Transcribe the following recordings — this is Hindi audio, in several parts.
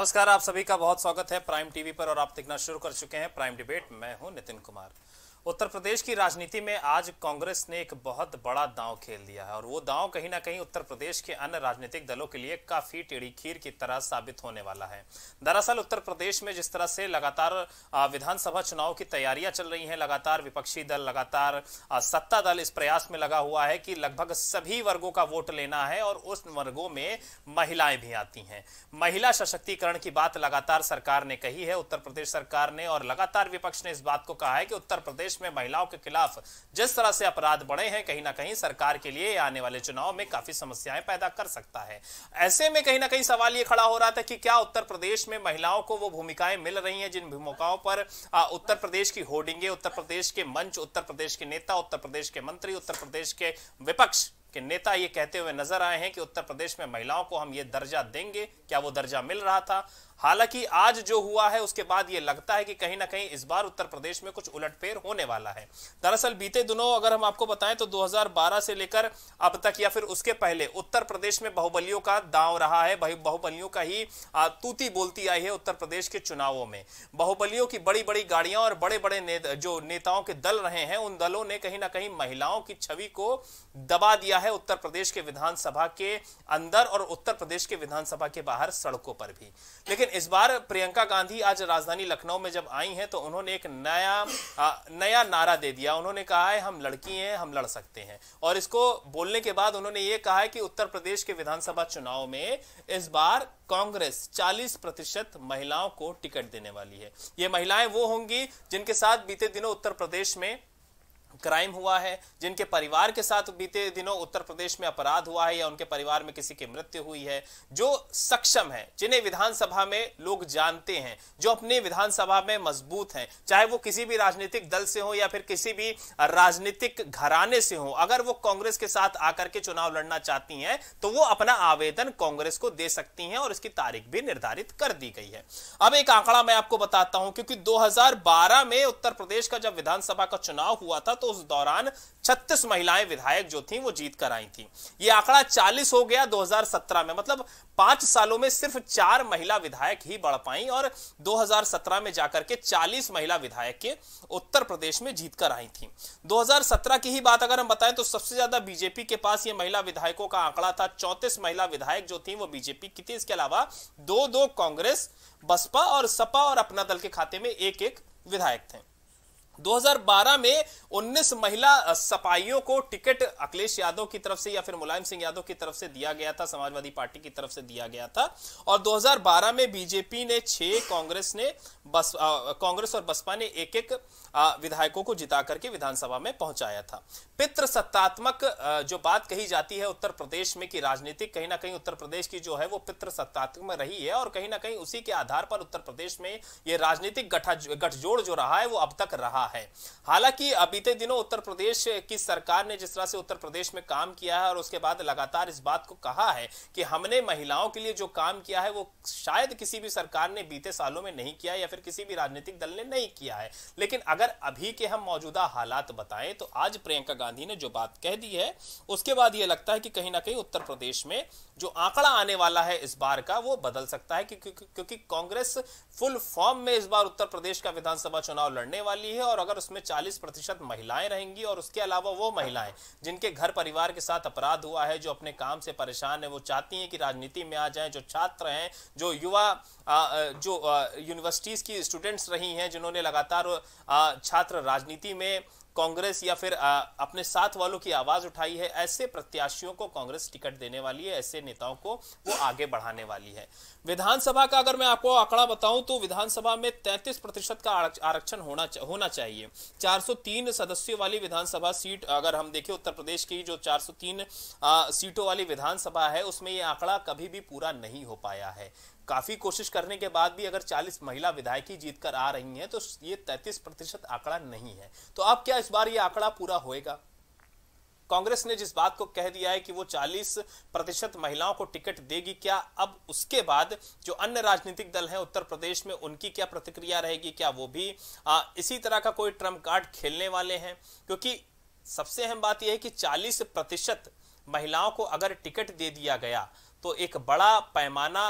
नमस्कार, आप सभी का बहुत स्वागत है प्राइम टीवी पर और आप देखना शुरू कर चुके हैं प्राइम डिबेट। मैं हूँ नितिन कुमार। उत्तर प्रदेश की राजनीति में आज कांग्रेस ने एक बहुत बड़ा दांव खेल दिया है और वो दांव कहीं ना कहीं उत्तर प्रदेश के अन्य राजनीतिक दलों के लिए काफ़ी टेढ़ी खीर की तरह साबित होने वाला है। दरअसल उत्तर प्रदेश में जिस तरह से लगातार विधानसभा चुनाव की तैयारियाँ चल रही हैं, लगातार विपक्षी दल, लगातार सत्ता दल इस प्रयास में लगा हुआ है कि लगभग सभी वर्गों का वोट लेना है और उस वर्गों में महिलाएँ भी आती हैं। महिला सशक्तिकरण की बात लगातार सरकार ने कही है, उत्तर प्रदेश सरकार ने और लगातार विपक्ष ने इस बात को कहा है कि उत्तर प्रदेश प्रदेश में महिलाओं के खिलाफ जिस तरह से अपराध बढ़े हैं, कहीं ना कहीं सरकार के लिए आने वाले चुनाव में काफ़ी समस्याएँ पैदा कर सकता है। ऐसे में कहीं ना कहीं सवाल ये खड़ा हो रहा था कि क्या उत्तर प्रदेश में महिलाओं को वो भूमिकाएँ मिल रही हैं जिन भूमिकाओं पर उत्तर प्रदेश की होर्डिंगे, उत्तर प्रदेश के मंच, उत्तर प्रदेश के नेता, उत्तर प्रदेश के मंत्री, उत्तर प्रदेश के विपक्ष के नेता ये कहते हुए नज़र आए हैं कि उत्तर प्रदेश में महिलाओं को हम ये दर्जा देंगे, क्या वो दर्जा मिल रहा था? हालाँकि आज जो हुआ है उसके बाद ये लगता है कि कहीं ना कहीं इस बार उत्तर प्रदेश में कुछ उलटफेर होने वाला है। दरअसल बीते दिनों अगर हम आपको बताएँ तो 2012 से लेकर अब तक या फिर उसके पहले उत्तर प्रदेश में बाहुबलियों का दांव रहा है। बाहुबलियों का ही तूती बोलती आई है उत्तर प्रदेश के चुनावों में। बाहुबलियों की बड़ी बड़ी गाड़ियाँ और बड़े बड़े ने, जो नेताओं के दल रहे हैं उन दलों ने कहीं ना कहीं महिलाओं की छवि को दबा दिया है उत्तर प्रदेश के विधानसभा के अंदर और उत्तर प्रदेश के विधानसभा के बाहर सड़कों पर भी। लेकिन इस बार प्रियंका गांधी आज राजधानी लखनऊ में जब आई हैं तो उन्होंने एक नया आ, नया नारा दे दिया। उन्होंने कहा है हम लड़की हैं हम लड़ सकते हैं। और इसको बोलने के बाद उन्होंने ये कहा है कि उत्तर प्रदेश के विधानसभा चुनाव में इस बार कांग्रेस 40 प्रतिशत महिलाओं को टिकट देने वाली है। ये महिलाएँ वो होंगी जिनके साथ बीते दिनों उत्तर प्रदेश में क्राइम हुआ है, जिनके परिवार के साथ बीते दिनों उत्तर प्रदेश में अपराध हुआ है या उनके परिवार में किसी की मृत्यु हुई है, जो सक्षम है, जिन्हें विधानसभा में लोग जानते हैं, जो अपने विधानसभा में मज़बूत हैं, चाहे वो किसी भी राजनीतिक दल से हो या फिर किसी भी राजनीतिक घराने से हो, अगर वो कांग्रेस के साथ आकर के चुनाव लड़ना चाहती हैं तो वो अपना आवेदन कांग्रेस को दे सकती हैं और इसकी तारीख भी निर्धारित कर दी गई है। अब एक आंकड़ा मैं आपको बताता हूँ, क्योंकि 2012 में उत्तर प्रदेश का जब विधानसभा का चुनाव हुआ था तो उस दौरान 36 महिलाएँ विधायक जो थी, वो जीत कर आई थी। ये आंकड़ा 40 हो गया 2017 में। मतलब पाँच सालों में सिर्फ़ चार महिला विधायक ही बढ़ पाई और 2017 में जाकर के 40 महिला विधायक के उत्तर प्रदेश में जीत कर आई थी। 2017 की ही बात अगर हम बताएँ तो सबसे ज़्यादा बीजेपी के पास ये महिला विधायकों का आंकड़ा था। चौतीस महिला विधायक जो थी, वो बीजेपी की थी। इसके अलावा दो दो कांग्रेस, बसपा और सपा और अपना दल के खाते में एक एक विधायक थे। 2012 में 19 महिला सपाइयों को टिकट अखिलेश यादव की तरफ़ से या फिर मुलायम सिंह यादव की तरफ़ से दिया गया था, समाजवादी पार्टी की तरफ़ से दिया गया था। और 2012 में बीजेपी ने छह, कांग्रेस ने बस कांग्रेस और बसपा ने एक एक विधायकों को जिता करके विधानसभा में पहुँचाया था। पित्र सत्तात्मक जो बात कही जाती है उत्तर प्रदेश में कि राजनीतिक, कहीं ना कहीं उत्तर प्रदेश की जो है वो पित्र सत्तात्मक रही है और कहीं ना कहीं उसी के आधार पर उत्तर प्रदेश में ये राजनीतिक गठजोड़ जो रहा है वो अब तक रहा हालाँकि बीते दिनों उत्तर प्रदेश की सरकार ने जिस तरह से उत्तर प्रदेश में काम किया है और उसके बाद लगातार इस बात को कहा है कि हमने महिलाओं के लिए जो काम किया है, वो शायद किसी भी सरकार ने बीते सालों में नहीं किया या फिर किसी भी राजनीतिक दल ने नहीं किया है। लेकिन अगर अभी के हम मौजूदा हालात बताएँ तो आज प्रियंका गांधी ने जो बात कह दी है, उसके बाद यह लगता है कि कहीं ना कहीं उत्तर प्रदेश में जो आंकड़ा आने वाला है इस बार का, वो बदल सकता है क्योंकि कांग्रेस फुल फॉर्म में इस बार उत्तर प्रदेश का विधानसभा चुनाव लड़ने वाली है और अगर उसमें 40 प्रतिशत महिलाएँ रहेंगी और उसके अलावा वो महिलाएँ जिनके घर परिवार के साथ अपराध हुआ है, जो अपने काम से परेशान है, वो चाहती हैं कि राजनीति में आ जाएँ, जो छात्र हैं, जो युवा जो यूनिवर्सिटीज की स्टूडेंट्स रही हैं, जिन्होंने लगातार छात्र राजनीति में कांग्रेस या फिर आ, अपने साथ वालों की आवाज़ उठाई है ऐसे प्रत्याशियों को कांग्रेस टिकट देने वाली है ऐसे नेताओं को वो आगे बढ़ाने वाली है। विधानसभा का अगर मैं आपको आंकड़ा बताऊँ तो विधानसभा में 33 प्रतिशत का आरक्षण होना होना चाहिए। 403 सदस्यों वाली विधानसभा सीट अगर हम देखें उत्तर प्रदेश की जो 403 सीटों वाली विधानसभा है उसमें ये आंकड़ा कभी भी पूरा नहीं हो पाया है। काफ़ी कोशिश करने के बाद भी अगर 40 महिला विधायक ही जीत कर आ रही हैं तो ये 33 प्रतिशत आंकड़ा नहीं है। तो अब क्या इस बार ये आंकड़ा पूरा होएगा? कांग्रेस ने जिस बात को कह दिया है कि वो 40 प्रतिशत महिलाओं को टिकट देगी क्या अब उसके बाद जो अन्य राजनीतिक दल हैं उत्तर प्रदेश में उनकी क्या प्रतिक्रिया रहेगी? क्या वो भी आ, इसी तरह का कोई ट्रंप कार्ड खेलने वाले हैं? क्योंकि सबसे अहम बात यह है कि 40 प्रतिशत महिलाओं को अगर टिकट दे दिया गया तो एक बड़ा पैमाना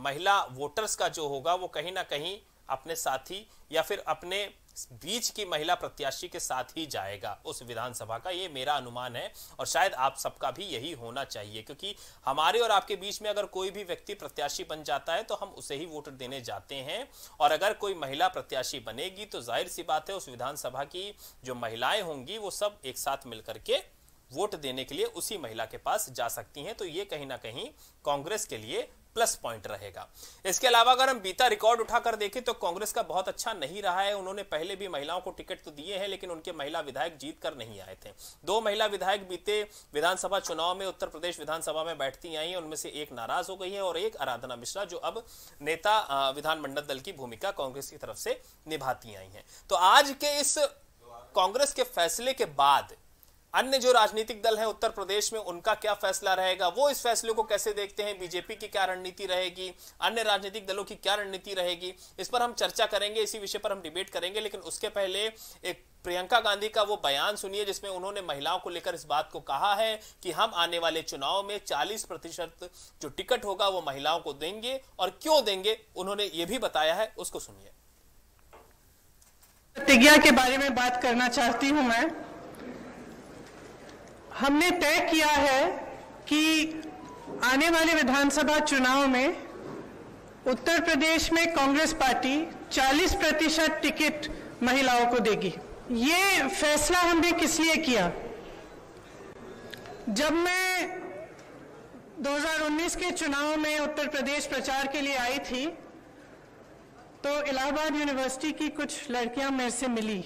महिला वोटर्स का जो होगा, वो कहीं ना कहीं अपने साथी या फिर अपने बीच की महिला प्रत्याशी के साथ ही जाएगा। उस विधानसभा का ये मेरा अनुमान है और शायद आप सबका भी यही होना चाहिए, क्योंकि हमारे और आपके बीच में अगर कोई भी व्यक्ति प्रत्याशी बन जाता है तो हम उसे ही वोट देने जाते हैं। और अगर कोई महिला प्रत्याशी बनेगी तो ज़ाहिर सी बात है उस विधानसभा की जो महिलाएँ होंगी, वो सब एक साथ मिलकर के वोट देने के लिए उसी महिला के पास जा सकती हैं। तो ये कहीं ना कहीं कांग्रेस के लिए प्लस पॉइंट रहेगा। इसके अलावा अगर हम बीता रिकॉर्ड उठाकर देखें तो कांग्रेस का बहुत अच्छा नहीं रहा है। उन्होंने पहले भी महिलाओं को टिकट तो दिए हैं, लेकिन उनके महिला विधायक जीत कर नहीं आए थे। दो महिला विधायक बीते विधानसभा चुनाव में उत्तर प्रदेश विधानसभा में बैठती आई, उनमें से एक नाराज़ हो गई है और एक आराधना मिश्रा, जो अब नेता विधानमंडल दल की भूमिका कांग्रेस की तरफ़ से निभाती आई है। तो आज के इस कांग्रेस के फैसले के बाद अन्य जो राजनीतिक दल हैं उत्तर प्रदेश में, उनका क्या फैसला रहेगा? वो इस फैसले को कैसे देखते हैं? बीजेपी की क्या रणनीति रहेगी? अन्य राजनीतिक दलों की क्या रणनीति रहेगी? इस पर हम चर्चा करेंगे, इसी विषय पर हम डिबेट करेंगे, लेकिन उसके पहले एक प्रियंका गांधी का वो बयान सुनिए, जिसमें उन्होंने महिलाओं को लेकर इस बात को कहा है कि हम आने वाले चुनाव में 40 प्रतिशत जो टिकट होगा, वो महिलाओं को देंगे। और क्यों देंगे? उन्होंने ये भी बताया है, उसको सुनिए। प्रतिज्ञा के बारे में बात करना चाहती हूँ मैं। हमने तय किया है कि आने वाले विधानसभा चुनाव में उत्तर प्रदेश में कांग्रेस पार्टी 40 प्रतिशत टिकट महिलाओं को देगी। ये फैसला हमने किस लिए किया? जब मैं 2019 के चुनाव में उत्तर प्रदेश प्रचार के लिए आई थी तो इलाहाबाद यूनिवर्सिटी की कुछ लड़कियाँ मेरे से मिली।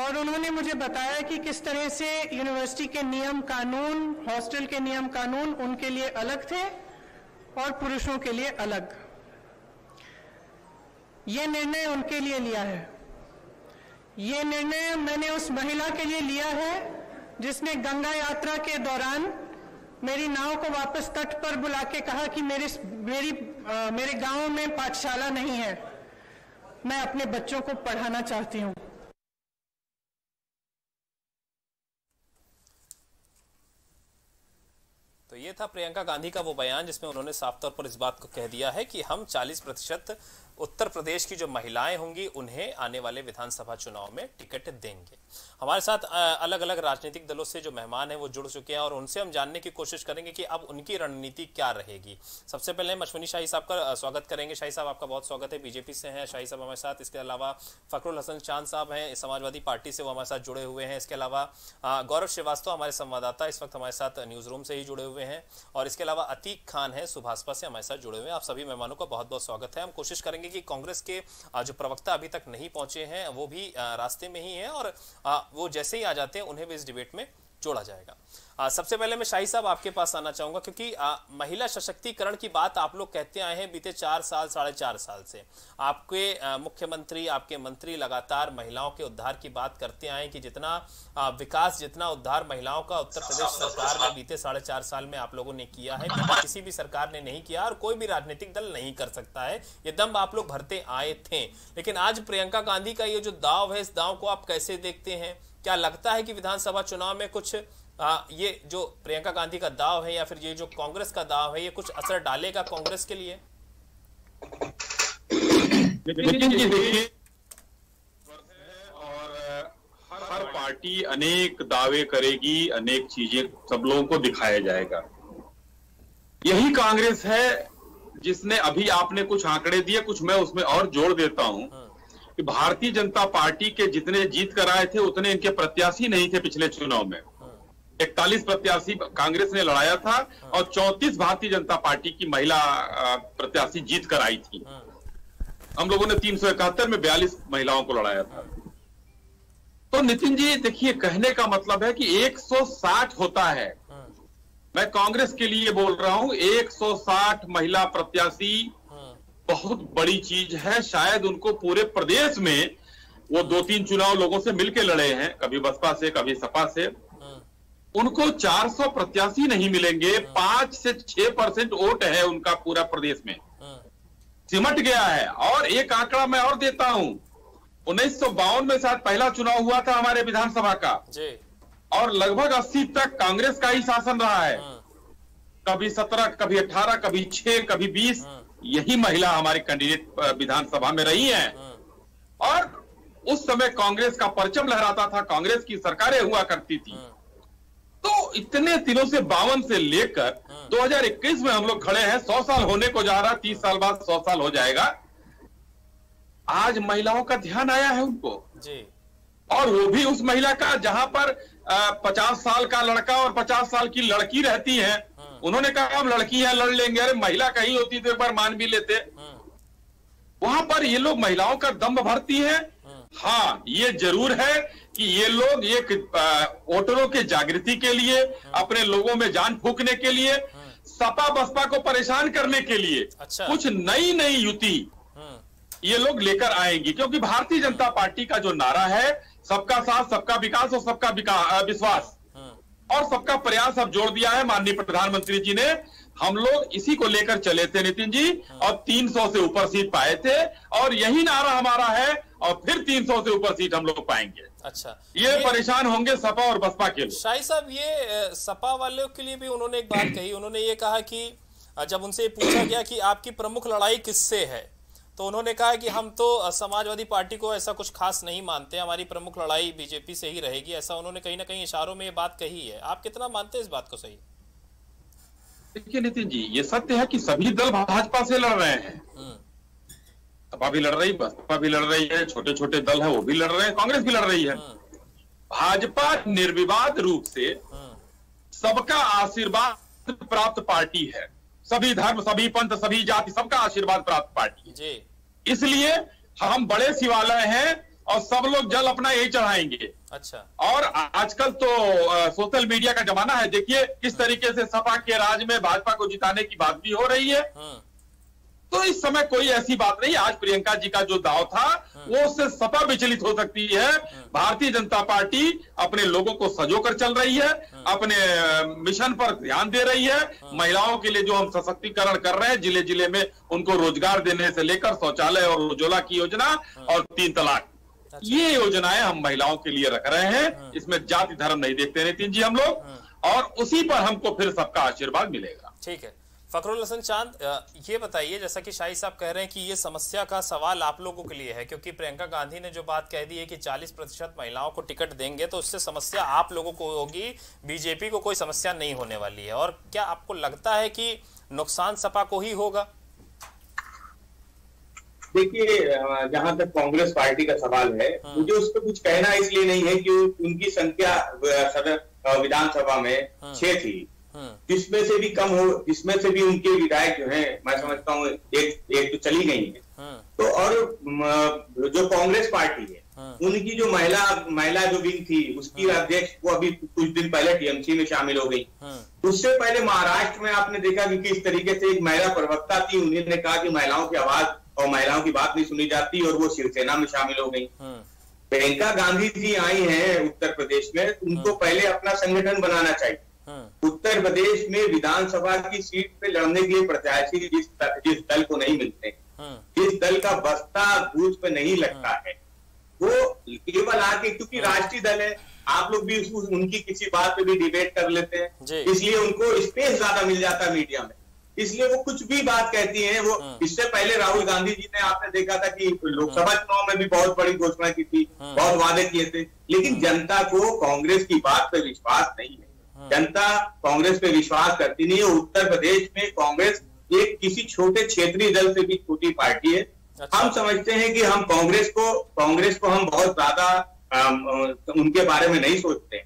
और उन्होंने मुझे बताया कि किस तरह से यूनिवर्सिटी के नियम कानून हॉस्टल के नियम कानून उनके लिए अलग थे और पुरुषों के लिए अलग। ये निर्णय उनके लिए लिया है। ये निर्णय मैंने उस महिला के लिए लिया है जिसने गंगा यात्रा के दौरान मेरी नाव को वापस तट पर बुला के कहा कि मेरे मेरी आ, मेरे गाँव में पाठशाला नहीं है। मैं अपने बच्चों को पढ़ाना चाहती हूँ तो ये था प्रियंका गांधी का वो बयान जिसमें उन्होंने साफ़ तौर पर इस बात को कह दिया है कि हम 40 प्रतिशत उत्तर प्रदेश की जो महिलाएँ होंगी, उन्हें आने वाले विधानसभा चुनाव में टिकट देंगे। हमारे साथ अलग अलग राजनीतिक दलों से जो मेहमान हैं वो जुड़ चुके हैं और उनसे हम जानने की कोशिश करेंगे कि अब उनकी रणनीति क्या रहेगी। सबसे पहले हम अश्विनी शाही साहब का स्वागत करेंगे। शाही साहब, आपका बहुत स्वागत है। बीजेपी से हैं शाही साहब हमारे साथ। इसके अलावा फकरुल हसन चाँद साहब हैं समाजवादी पार्टी से वो हमारे साथ जुड़े हुए हैं। इसके अलावा गौरव श्रीवास्तव हमारे संवाददाता इस वक्त हमारे साथ न्यूज़ रूम से ही जुड़े हुए हैं। और इसके अलावा अतीक खान है सुभाषपा से हमारे साथ जुड़े हुए हैं। आप सभी मेहमानों का बहुत बहुत स्वागत है। हम कोशिश करेंगे कि कांग्रेस के जो प्रवक्ता अभी तक नहीं पहुँचे हैं, वो भी रास्ते में ही हैं और वो जैसे ही आ जाते हैं, उन्हें भी इस डिबेट में जोड़ा जाएगा। आ, सबसे पहले मैं शाही साहब आपके पास आना चाहूँगा क्योंकि आ, महिला सशक्तिकरण की बात आप लोग कहते आए हैं बीते चार साल साढ़े चार साल से। आपके मुख्यमंत्री आपके मंत्री लगातार महिलाओं के उद्धार की बात करते आए कि जितना आ, विकास जितना उद्धार महिलाओं का उत्तर प्रदेश सरकार ने बीते साढ़े चार साल में आप लोगों ने किया है किसी भी सरकार ने नहीं किया और कोई भी राजनीतिक दल नहीं कर सकता है ये दम आप लोग भरते आए थे। लेकिन आज प्रियंका गांधी का ये जो दाव है इस दाव को आप कैसे देखते हैं? क्या लगता है कि विधानसभा चुनाव में कुछ आ, ये जो प्रियंका गांधी का दाव है या फिर ये जो कांग्रेस का दाव है ये कुछ असर डालेगा कांग्रेस के लिए? और हर पार्टी अनेक दावे करेगी अनेक चीज़ें सब लोगों को दिखाया जाएगा। यही कांग्रेस है जिसने अभी आपने कुछ आंकड़े दिए कुछ मैं उसमें और जोड़ देता हूँ। हाँ। कि भारतीय जनता पार्टी के जितने जीत कर आए थे उतने इनके प्रत्याशी नहीं थे पिछले चुनाव में। इकतालीस प्रत्याशी कांग्रेस ने लड़ाया था और चौंतीस भारतीय जनता पार्टी की महिला प्रत्याशी जीत कर आई थी। हम लोगों ने तीन सौ इकहत्तर में बयालीस महिलाओं को लड़ाया था। तो नितिन जी देखिए कहने का मतलब है कि 160 होता है। मैं कांग्रेस के लिए बोल रहा हूँ 160 महिला प्रत्याशी बहुत बड़ी चीज़ है। शायद उनको पूरे प्रदेश में वो दो तीन चुनाव लोगों से मिलके लड़े हैं कभी बसपा से कभी सपा से। उनको 400 प्रत्याशी नहीं मिलेंगे पाँच से छह परसेंट वोट है उनका पूरा प्रदेश में। सिमट गया है। और एक आंकड़ा मैं और देता हूँ। उन्नीस में शायद पहला चुनाव हुआ था हमारे विधानसभा का। और लगभग 80 तक कांग्रेस का ही शासन रहा है। कभी सत्रह कभी अठारह कभी छह कभी बीस। यही महिला हमारे कैंडिडेट विधानसभा में रही है। और उस समय कांग्रेस का परचम लहराता था कांग्रेस की सरकारें हुआ करती थी। तो इतने दिनों से बावन से लेकर 2021 में हम लोग खड़े हैं 100 साल होने को जा रहा 30 साल बाद 100 साल हो जाएगा। आज महिलाओं का ध्यान आया है उनको। जी। और वो भी उस महिला का जहाँ पर पचास साल का लड़का और पचास साल की लड़की रहती है उन्होंने कहा हम लड़की है लड़ लेंगे। अरे महिला कहीं होती तो एक बार मान भी लेते। वहाँ पर ये लोग महिलाओं का दम भरती है। हाँ ये ज़रूर है कि ये लोग एक वोटरों के जागृति के लिए अपने लोगों में जान फूकने के लिए सपा बसपा को परेशान करने के लिए अच्छा। कुछ नई नई युति ये लोग लेकर आएँगी। क्योंकि भारतीय जनता पार्टी का जो नारा है सबका साथ सबका विकास और सबका विश्वास। और सबका प्रयास अब जोड़ दिया है माननीय प्रधानमंत्री जी ने। हम लोग इसी को लेकर चले थे नितिन जी और 300 से ऊपर सीट पाए थे और यही नारा हमारा है और फिर 300 से ऊपर सीट हम लोग पाएँगे। अच्छा। ये, ये परेशान होंगे सपा और बसपा के लिए शाही साहब ये सपा वालों के लिए भी उन्होंने एक बात कही। उन्होंने ये कहा कि जब उनसे पूछा गया कि आपकी प्रमुख लड़ाई किससे है तो उन्होंने कहा कि हम तो समाजवादी पार्टी को ऐसा कुछ खास नहीं मानते हमारी प्रमुख लड़ाई बीजेपी से ही रहेगी ऐसा उन्होंने कहीं ना कहीं इशारों में ये बात कही है। आप कितना मानते हैं इस बात को सही? देखिए नितिन जी ये सत्य है कि सभी दल भाजपा से लड़ रहे हैं। हम्म। सपा भी लड़ रही बसपा भी लड़ रही है छोटे छोटे दल है वो भी लड़ रहे हैं कांग्रेस भी लड़ रही है। हम्म। भाजपा निर्विवाद रूप से हम्म। सबका आशीर्वाद प्राप्त पार्टी है। सभी धर्म सभी पंथ सभी जाति सबका आशीर्वाद प्राप्त पार्टी जी। इसलिए हम बड़े शिवालय हैं और सब लोग जल अपना यही चढ़ाएँगे। अच्छा। और आजकल तो सोशल मीडिया का जमाना है देखिए किस तरीके से सपा के राज में भाजपा को जिताने की बात भी हो रही है। हाँ। तो इस समय कोई ऐसी बात नहीं आज प्रियंका जी का जो दाव था हाँ। वो उससे सपा विचलित हो सकती है हाँ। भारतीय जनता पार्टी अपने लोगों को सजो कर चल रही है अपने मिशन पर ध्यान दे रही है महिलाओं के लिए जो हम सशक्तिकरण कर रहे हैं ज़िले ज़िले में उनको रोज़गार देने से लेकर शौचालय और उज्ज्वला की योजना और तीन तलाक अच्छा। ये योजनाएँ हम महिलाओं के लिए रख रहे हैं हाँ। इसमें जाति धर्म नहीं देखते नितिन जी हम लोग हाँ। और उसी पर हमको फिर सबका आशीर्वाद मिलेगा ठीक है फकरुल हसन चाँद ये बताइए जैसा कि शाही साहब कह रहे हैं कि ये समस्या का सवाल आप लोगों के लिए है क्योंकि प्रियंका गांधी ने जो बात कह दी है कि 40 प्रतिशत महिलाओं को टिकट देंगे तो उससे समस्या आप लोगों को होगी बीजेपी को कोई समस्या नहीं होने वाली है और क्या आपको लगता है कि नुकसान सपा को ही होगा देखिए जहाँ तक कांग्रेस पार्टी का सवाल है हाँ। मुझे उस पर कुछ कहना इसलिए नहीं है कि उनकी संख्या सदर विधानसभा में हाँ। छह थी हाँ। जिसमें से भी कम हो जिसमें से भी उनके विधायक जो है मैं समझता हूँ एक एक तो चली गई है तो और जो कांग्रेस पार्टी है उनकी जो महिला महिला जो विंग थी उसकी अध्यक्ष वो अभी कुछ दिन पहले टीएमसी में शामिल हो गई उससे पहले महाराष्ट्र में आपने देखा कि किस तरीके से एक महिला प्रवक्ता थी उन्होंने कहा कि महिलाओं की आवाज़ और महिलाओं की बात नहीं सुनी जाती और वो शिवसेना में शामिल हो गई हाँ। प्रियंका गांधी जी आई हैं उत्तर प्रदेश में उनको हाँ। पहले अपना संगठन बनाना चाहिए हाँ। उत्तर प्रदेश में विधानसभा की सीट पे लड़ने के लिए प्रत्याशी जिस जिस दल को नहीं मिलते जिस दल का बस्ता बूथ पे नहीं लगता है। वो केवल आके क्योंकि राष्ट्रीय दल है आप लोग भी उनकी किसी बात पे भी डिबेट कर लेते हैं। इसलिए उनको स्पेस ज़्यादा मिल जाता है मीडिया में। इसलिए वो कुछ भी बात कहती हैं वो हाँ। इससे पहले राहुल गांधी जी ने आपने देखा था कि लोकसभा हाँ। चुनाव में भी बहुत बड़ी घोषणा की थी हाँ। बहुत वादे किए थे लेकिन जनता को कांग्रेस की बात पे विश्वास नहीं है। जनता कांग्रेस पे विश्वास करती नहीं है। उत्तर प्रदेश में कांग्रेस एक किसी छोटे क्षेत्रीय दल से भी छोटी पार्टी है। अच्छा। हम समझते हैं कि हम कांग्रेस को कांग्रेस को हम बहुत ज़्यादा उनके बारे में नहीं सोचते।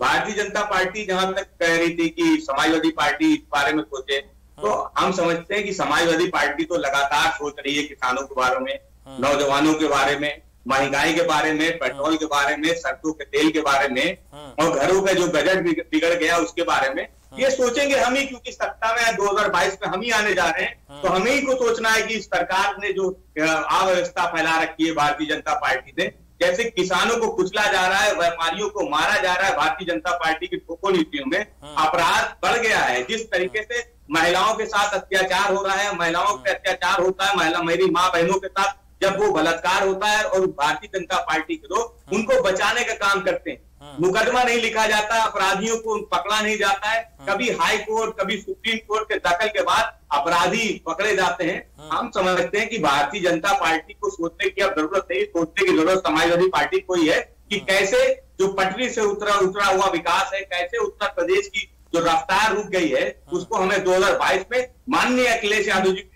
भारतीय जनता पार्टी जहाँ तक कह रही थी कि समाजवादी पार्टी इस बारे में सोचे तो हम समझते हैं कि समाजवादी पार्टी तो लगातार सोच रही है किसानों के बारे में हाँ। नौजवानों के बारे में। महँगाई के बारे में पेट्रोल के बारे में सरसों के तेल के बारे में हाँ। और घरों का जो बजट बिगड़ गया उसके बारे में हाँ। ये सोचेंगे हम ही क्योंकि सत्ता में 2022 में हम ही आने जा रहे हैं तो हमें ही को सोचना है कि सरकार ने जो अव्यवस्था फैला रखी है भारतीय जनता पार्टी ने जैसे किसानों को कुचला जा रहा है व्यापारियों को मारा जा रहा है भारतीय जनता पार्टी की ठोको नीतियों में अपराध बढ़ गया है। जिस तरीके से महिलाओं के साथ अत्याचार हो रहा है महिलाओं पे अत्याचार होता है महिला मेरी माँ बहनों के साथ जब वो बलात्कार होता है और भारतीय जनता पार्टी के लोग उनको बचाने का काम करते हैं। मुकदमा नहीं लिखा जाता अपराधियों को पकड़ा नहीं जाता है। कभी हाई कोर्ट कभी सुप्रीम कोर्ट के दखल के बाद अपराधी पकड़े जाते हैं। हम समझते हैं कि भारतीय जनता पार्टी को सोचने की अब ज़रूरत नहीं सोचने की ज़रूरत समाजवादी पार्टी को ही है कि कैसे जो पटरी से उतरा उतरा हुआ विकास है कैसे उत्तर प्रदेश की जो रफ्तार रुक गई है उसको हमें 2022 में माननीय अखिलेश यादव जी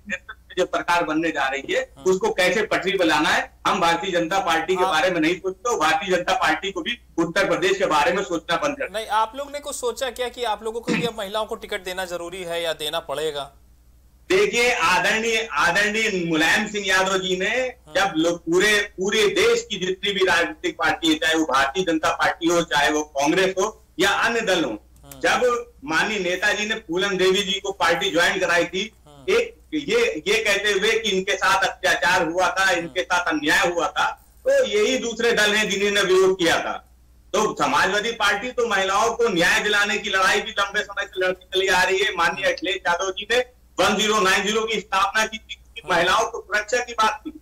जो सरकार बनने जा रही है उसको कैसे पटरी पर लाना है हम भारतीय जनता पार्टी के बारे में नहीं सोचते भारतीय जनता पार्टी को भी उत्तर प्रदेश के बारे में सोचना बंद कर नहीं आप लोग ने कुछ सोचा क्या कि आप लोगों को भी अब महिलाओं को टिकट देना ज़रूरी है या देना पड़ेगा? देखिए आदरणीय आदरणीय मुलायम सिंह यादव जी ने जब लोग पूरे पूरे देश की जितनी भी राजनीतिक पार्टी है चाहे वो भारतीय जनता पार्टी हो चाहे वो कांग्रेस हो या अन्य दल हो जब माननीय नेताजी ने फूलन देवी जी को पार्टी ज्वाइन कराई थी एक ये ये कहते हुए कि इनके साथ अत्याचार हुआ था इनके साथ अन्याय हुआ था तो यही दूसरे दल हैं जिन्होंने विरोध किया था। तो समाजवादी पार्टी तो महिलाओं को न्याय दिलाने की लड़ाई भी लंबे समय से लड़ती चली आ रही है। माननीय अखिलेश यादव जी ने वन ज़ीरो नाइन ज़ीरो की स्थापना की थी। महिलाओं को सुरक्षा की बात थी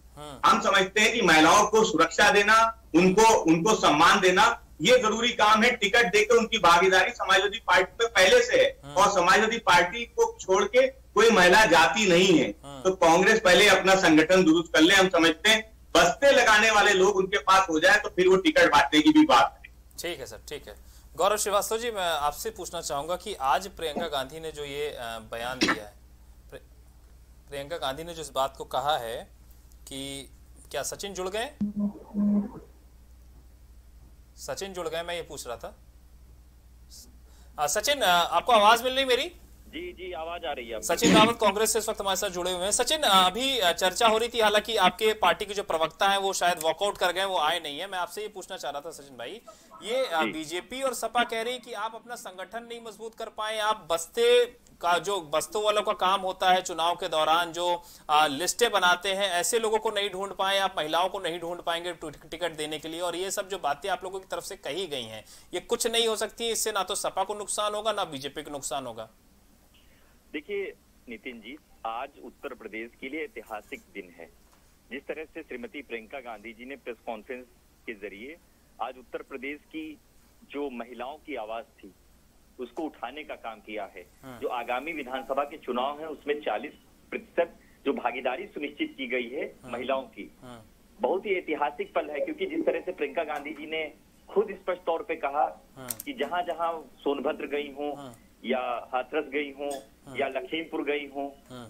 हम समझते हैं कि महिलाओं को सुरक्षा देना उनको उनको सम्मान देना ये ज़रूरी काम है। टिकट देकर उनकी भागीदारी समाजवादी पार्टी में पहले से है। और समाजवादी पार्टी को छोड़ के कोई महिला जाति नहीं है। हाँ। तो कांग्रेस पहले अपना संगठन दुरुस्त कर ले हम समझते हैं। बस्ते लगाने वाले लोग उनके पास हो जाए तो फिर वो टिकट बांटने की भी बात है। ठीक है सर ठीक है। गौरव श्रीवास्तव जी मैं आपसे पूछना चाहूँगा कि आज प्रियंका गांधी ने जो ये बयान दिया है प्रियंका गांधी ने जो इस बात को कहा है कि क्या सचिन जुड़ गए? सचिन जुड़ गए मैं ये पूछ रहा था। आ, सचिन आपको आवाज़ मिल रही मेरी? जी जी आवाज़ आ रही है सचिन रावत कांग्रेस से इस वक्त हमारे साथ जुड़े हुए हैं। सचिन अभी चर्चा हो रही थी हालाँकि आपके पार्टी के जो प्रवक्ता हैं वो शायद वॉकआउट कर गए वो आए नहीं है। मैं आपसे ये पूछना चाह रहा था सचिन भाई ये बीजेपी और सपा कह रही कि आप अपना संगठन नहीं मज़बूत कर पाए आप बस्ते का जो बस्तों वालों का काम होता है चुनाव के दौरान जो आ, लिस्टें बनाते हैं ऐसे लोगों को नहीं ढूंढ पाए आप महिलाओं को नहीं ढूंढ पाएँगे टिकट देने के लिए और ये सब जो बातें आप लोगों की तरफ़ से कही गई हैं ये कुछ नहीं हो सकती इससे ना तो सपा को नुकसान होगा ना बीजेपी को नुकसान होगा। देखिए नितिन जी आज उत्तर प्रदेश के लिए ऐतिहासिक दिन है जिस तरह से श्रीमती प्रियंका गांधी जी ने प्रेस कॉन्फ्रेंस के ज़रिए आज उत्तर प्रदेश की जो महिलाओं की आवाज़ थी उसको उठाने का काम किया है हाँ। जो आगामी विधानसभा के चुनाव है उसमें 40 प्रतिशत जो भागीदारी सुनिश्चित की गई है हाँ। महिलाओं की हाँ। बहुत ही ऐतिहासिक पल है क्योंकि जिस तरह से प्रियंका गांधी जी ने खुद स्पष्ट तौर पे कहा कि जहाँ जहाँ सोनभद्र गई हूँ या हाथरस गई हूँ या लखीमपुर गई हूँ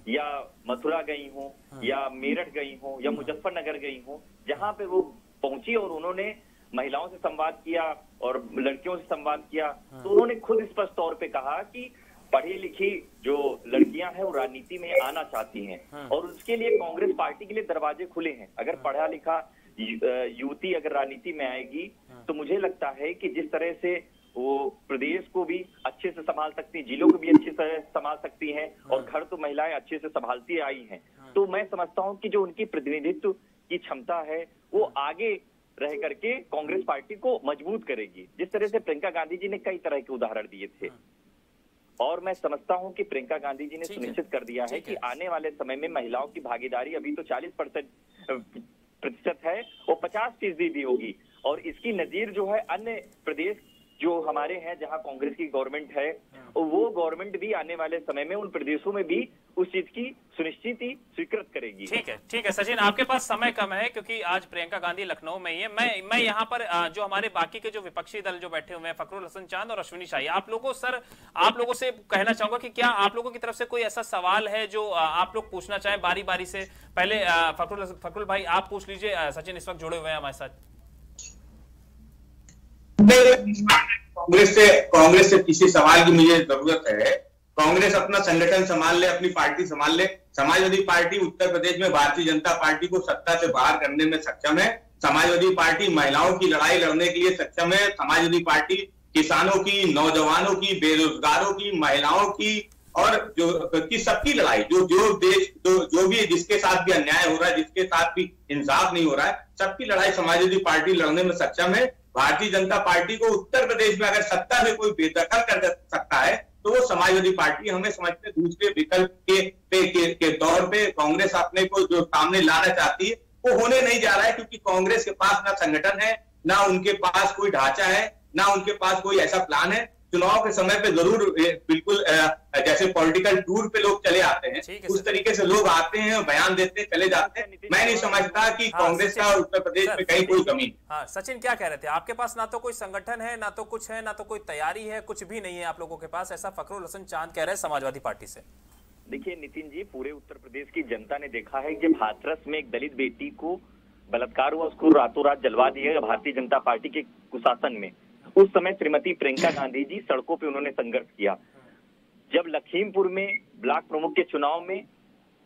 या मथुरा गई हूँ या मेरठ गई हूँ या मुजफ्फरनगर गई हूँ जहाँ पे वो पहुँची और उन्होंने महिलाओं से संवाद किया और लड़कियों से संवाद किया हाँ। तो उन्होंने खुद स्पष्ट तौर पे कहा कि पढ़ी लिखी जो लड़कियाँ हैं वो राजनीति में आना चाहती हैं हाँ। और उसके लिए कांग्रेस पार्टी के लिए दरवाजे खुले हैं अगर हाँ। पढ़ा लिखा युवती अगर राजनीति में आएगी तो मुझे लगता है कि जिस तरह से वो प्रदेश को भी अच्छे से संभाल सकती है जिलों को भी अच्छे से संभाल सकती हैं और घर तो महिलाएँ अच्छे से संभालती आई हैं। तो मैं समझता हूँ कि जो उनकी प्रतिनिधित्व की क्षमता है वो आगे रह करके कांग्रेस पार्टी को मज़बूत करेगी। जिस तरह से प्रियंका गांधी जी ने कई तरह के उदाहरण दिए थे। हाँ। और मैं समझता हूँ कि प्रियंका गांधी जी ने सुनिश्चित कर दिया है कि आने वाले समय में महिलाओं की भागीदारी अभी तो 40 परसेंट प्रतिशत है वो 50 फ़ीसदी भी होगी। और इसकी नजीर जो है अन्य प्रदेश जो हमारे हैं जहाँ कांग्रेस की गवर्नमेंट है। वो गवर्नमेंट भी आने वाले समय में उन प्रदेशों में भी उस चीज़ की सुनिश्चित स्वीकृत करेगी। ठीक है ठीक है सचिन आपके पास समय कम है क्योंकि आज प्रियंका गांधी लखनऊ में ही है। मैं मैं यहाँ पर जो हमारे बाकी के जो विपक्षी दल जो बैठे हुए हैं फकरुल हसन चाँद और अश्विनी शाही आप लोगों सर आप लोगों से कहना चाहूँगा कि क्या आप लोगों की तरफ़ से कोई ऐसा सवाल है जो आप लोग पूछना चाहें बारी बारी से? पहले फकरुल फकरुल भाई आप पूछ लीजिए सचिन इस वक्त जुड़े हुए हैं हमारे साथ। कांग्रेस से कांग्रेस से किसी सवाल की मुझे ज़रूरत है। कांग्रेस अपना संगठन संभाल ले, अपनी पार्टी संभाल ले। समाजवादी पार्टी उत्तर प्रदेश में भारतीय जनता पार्टी को सत्ता से बाहर करने में सक्षम है। समाजवादी पार्टी महिलाओं की लड़ाई लड़ने के लिए सक्षम है। समाजवादी पार्टी किसानों की, नौजवानों की, बेरोजगारों की, महिलाओं की और जो, की सबकी लड़ाई, जो जो देश, जो जो भी जिसके साथ भी अन्याय हो रहा है, जिसके साथ भी इंसाफ नहीं हो रहा है, सबकी लड़ाई समाजवादी पार्टी लड़ने में सक्षम है। भारतीय जनता पार्टी को उत्तर प्रदेश में अगर सत्ता में कोई बेदखल कर सकता है तो वो समाजवादी पार्टी हमें समझते दूसरे विकल्प के पे, के, के तौर पे कांग्रेस अपने को जो सामने लाना चाहती है वो होने नहीं जा रहा है क्योंकि कांग्रेस के पास ना संगठन है ना उनके पास कोई ढांचा है ना उनके पास कोई ऐसा प्लान है चुनाव के समय पे ज़रूर बिल्कुल जैसे पॉलिटिकल टूर पे लोग चले आते हैं उस तरीके से लोग आते हैं बयान देते हैं चले जाते हैं। मैं नहीं समझता कि हाँ, कांग्रेस का उत्तर प्रदेश में कहीं कोई कमी हाँ सचिन क्या कह रहे थे? आपके पास ना तो कोई संगठन है ना तो कुछ है ना तो कोई तैयारी है कुछ भी नहीं है आप लोगों के पास ऐसा फकरुल हसन चाँद कह रहे हैं समाजवादी पार्टी से। देखिए नितिन जी पूरे उत्तर प्रदेश की जनता ने देखा है जब हाथरस में एक दलित बेटी को बलात्कार हुआ उसको रातों रात जलवा दिया गया भारतीय जनता पार्टी के कुशासन में। उस समय श्रीमती प्रियंका गांधी जी सड़कों पे उन्होंने संघर्ष किया। जब लखीमपुर में ब्लॉक प्रमुख के चुनाव में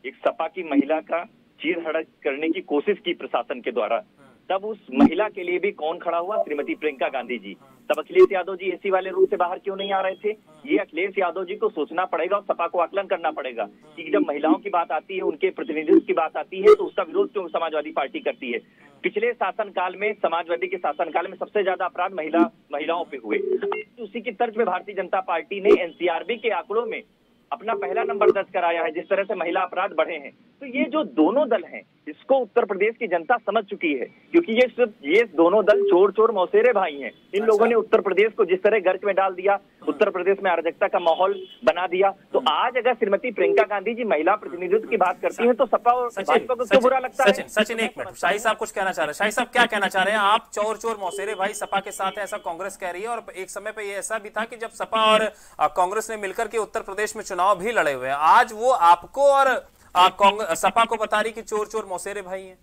एक सपा की महिला का चीर हड़क करने की कोशिश की प्रशासन के द्वारा, तब उस महिला के लिए भी कौन खड़ा हुआ? श्रीमती प्रियंका गांधी जी। तब अखिलेश यादव जी एसी वाले रूप से बाहर क्यों नहीं आ रहे थे? ये अखिलेश यादव जी को सोचना पड़ेगा और सपा को आकलन करना पड़ेगा कि जब महिलाओं की बात आती है उनके प्रतिनिधित्व की बात आती है तो उसका विरोध क्यों समाजवादी पार्टी करती है? पिछले शासनकाल में समाजवादी के शासनकाल में सबसे ज़्यादा अपराध महिला महिलाओं पे हुए। उसी की तर्ज में भारतीय जनता पार्टी ने एनसीआरबी के आंकड़ों में अपना पहला नंबर दर्ज कराया है जिस तरह से महिला अपराध बढ़े हैं। तो ये जो दोनों दल हैं इसको उत्तर प्रदेश की जनता समझ चुकी है क्योंकि ये सिर्फ़ ये दोनों दल चोर चोर मौसेरे भाई हैं। इन अच्छा। लोगों ने उत्तर प्रदेश को जिस तरह गर्क में डाल दिया उत्तर प्रदेश में अराजकता का माहौल बना दिया तो आज अगर श्रीमती प्रियंका गांधी जी महिला प्रतिनिधित्व की बात करती है तो सपा और भाजपा को क्यों बुरा लगता है? सचिन एक मिनट शाही साहब कुछ कहना चाह रहे हैं। शाही साहब क्या कहना चाह रहे हैं? आप चोर चोर मौसेरे भाई सपा के साथ ऐसा कांग्रेस कह रही है और एक समय पर ये ऐसा भी था कि जब सपा और कांग्रेस ने मिलकर के उत्तर प्रदेश में चुनाव भी लड़े हुए हैं आज वो आपको और सपा को बता रही कि चोर चोर मौसेरे भाई हैं?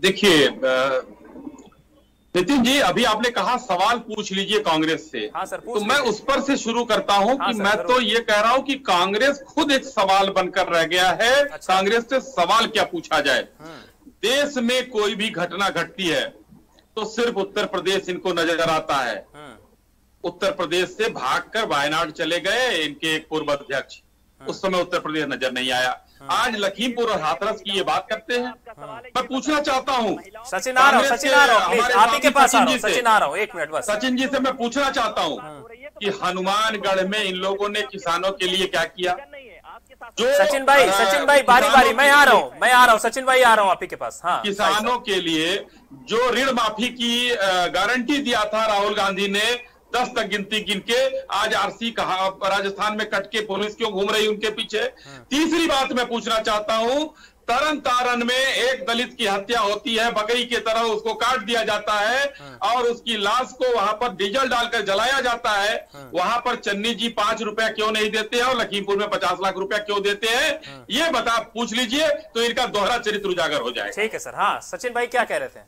देखिए नितिन जी अभी आपने कहा सवाल पूछ लीजिए कांग्रेस से। हाँ सर तो मैं उस पर से शुरू करता हूँ हाँ कि मैं तो ये कह रहा हूँ कि कांग्रेस खुद एक सवाल बनकर रह गया है। अच्छा। कांग्रेस से सवाल क्या पूछा जाए? हम्म। देश में कोई भी घटना घटती है तो सिर्फ़ उत्तर प्रदेश इनको नज़र आता है। हम्म। उत्तर प्रदेश से भागकर वायनाड चले गए इनके एक पूर्व अध्यक्ष। हाँ। उस समय उत्तर प्रदेश नज़र नहीं आया हाँ। आज लखीमपुर और हाथरस की ये बात करते हैं मैं पूछना चाहता हूँ सचिन आ रहा हूँ सचिन आ रहा हूँ आप ही के पास आ रहा सचिन आ रहा हूँ एक मिनट बस सचिन जी से मैं पूछना चाहता हूँ हाँ। कि हनुमानगढ़ में इन लोगों ने किसानों के लिए क्या किया जो सचिन भाई सचिन भाई बारी बारी मैं आ रहा हूँ मैं आ रहा हूँ सचिन भाई आ रहा हूँ आप ही के पास हाँ किसानों के लिए जो ऋण माफ़ी की गारंटी दिया था राहुल गांधी ने दस तक गिनती गिन के आज आरसी कहा राजस्थान में कट के पुलिस क्यों घूम रही उनके पीछे? हाँ। तीसरी बात मैं पूछना चाहता हूँ तरन तारन में एक दलित की हत्या होती है बकरी की तरह उसको काट दिया जाता है हाँ। और उसकी लाश को वहाँ पर डीजल डालकर जलाया जाता है। हाँ। वहाँ पर चन्नी जी पाँच रुपया क्यों नहीं देते हैं और लखीमपुर में पचास लाख रुपया क्यों देते हैं? ये बता पूछ लीजिए तो इनका दोहरा चरित्र उजागर हो जाए। ठीक है सर। हाँ सचिन भाई क्या कह रहे थे?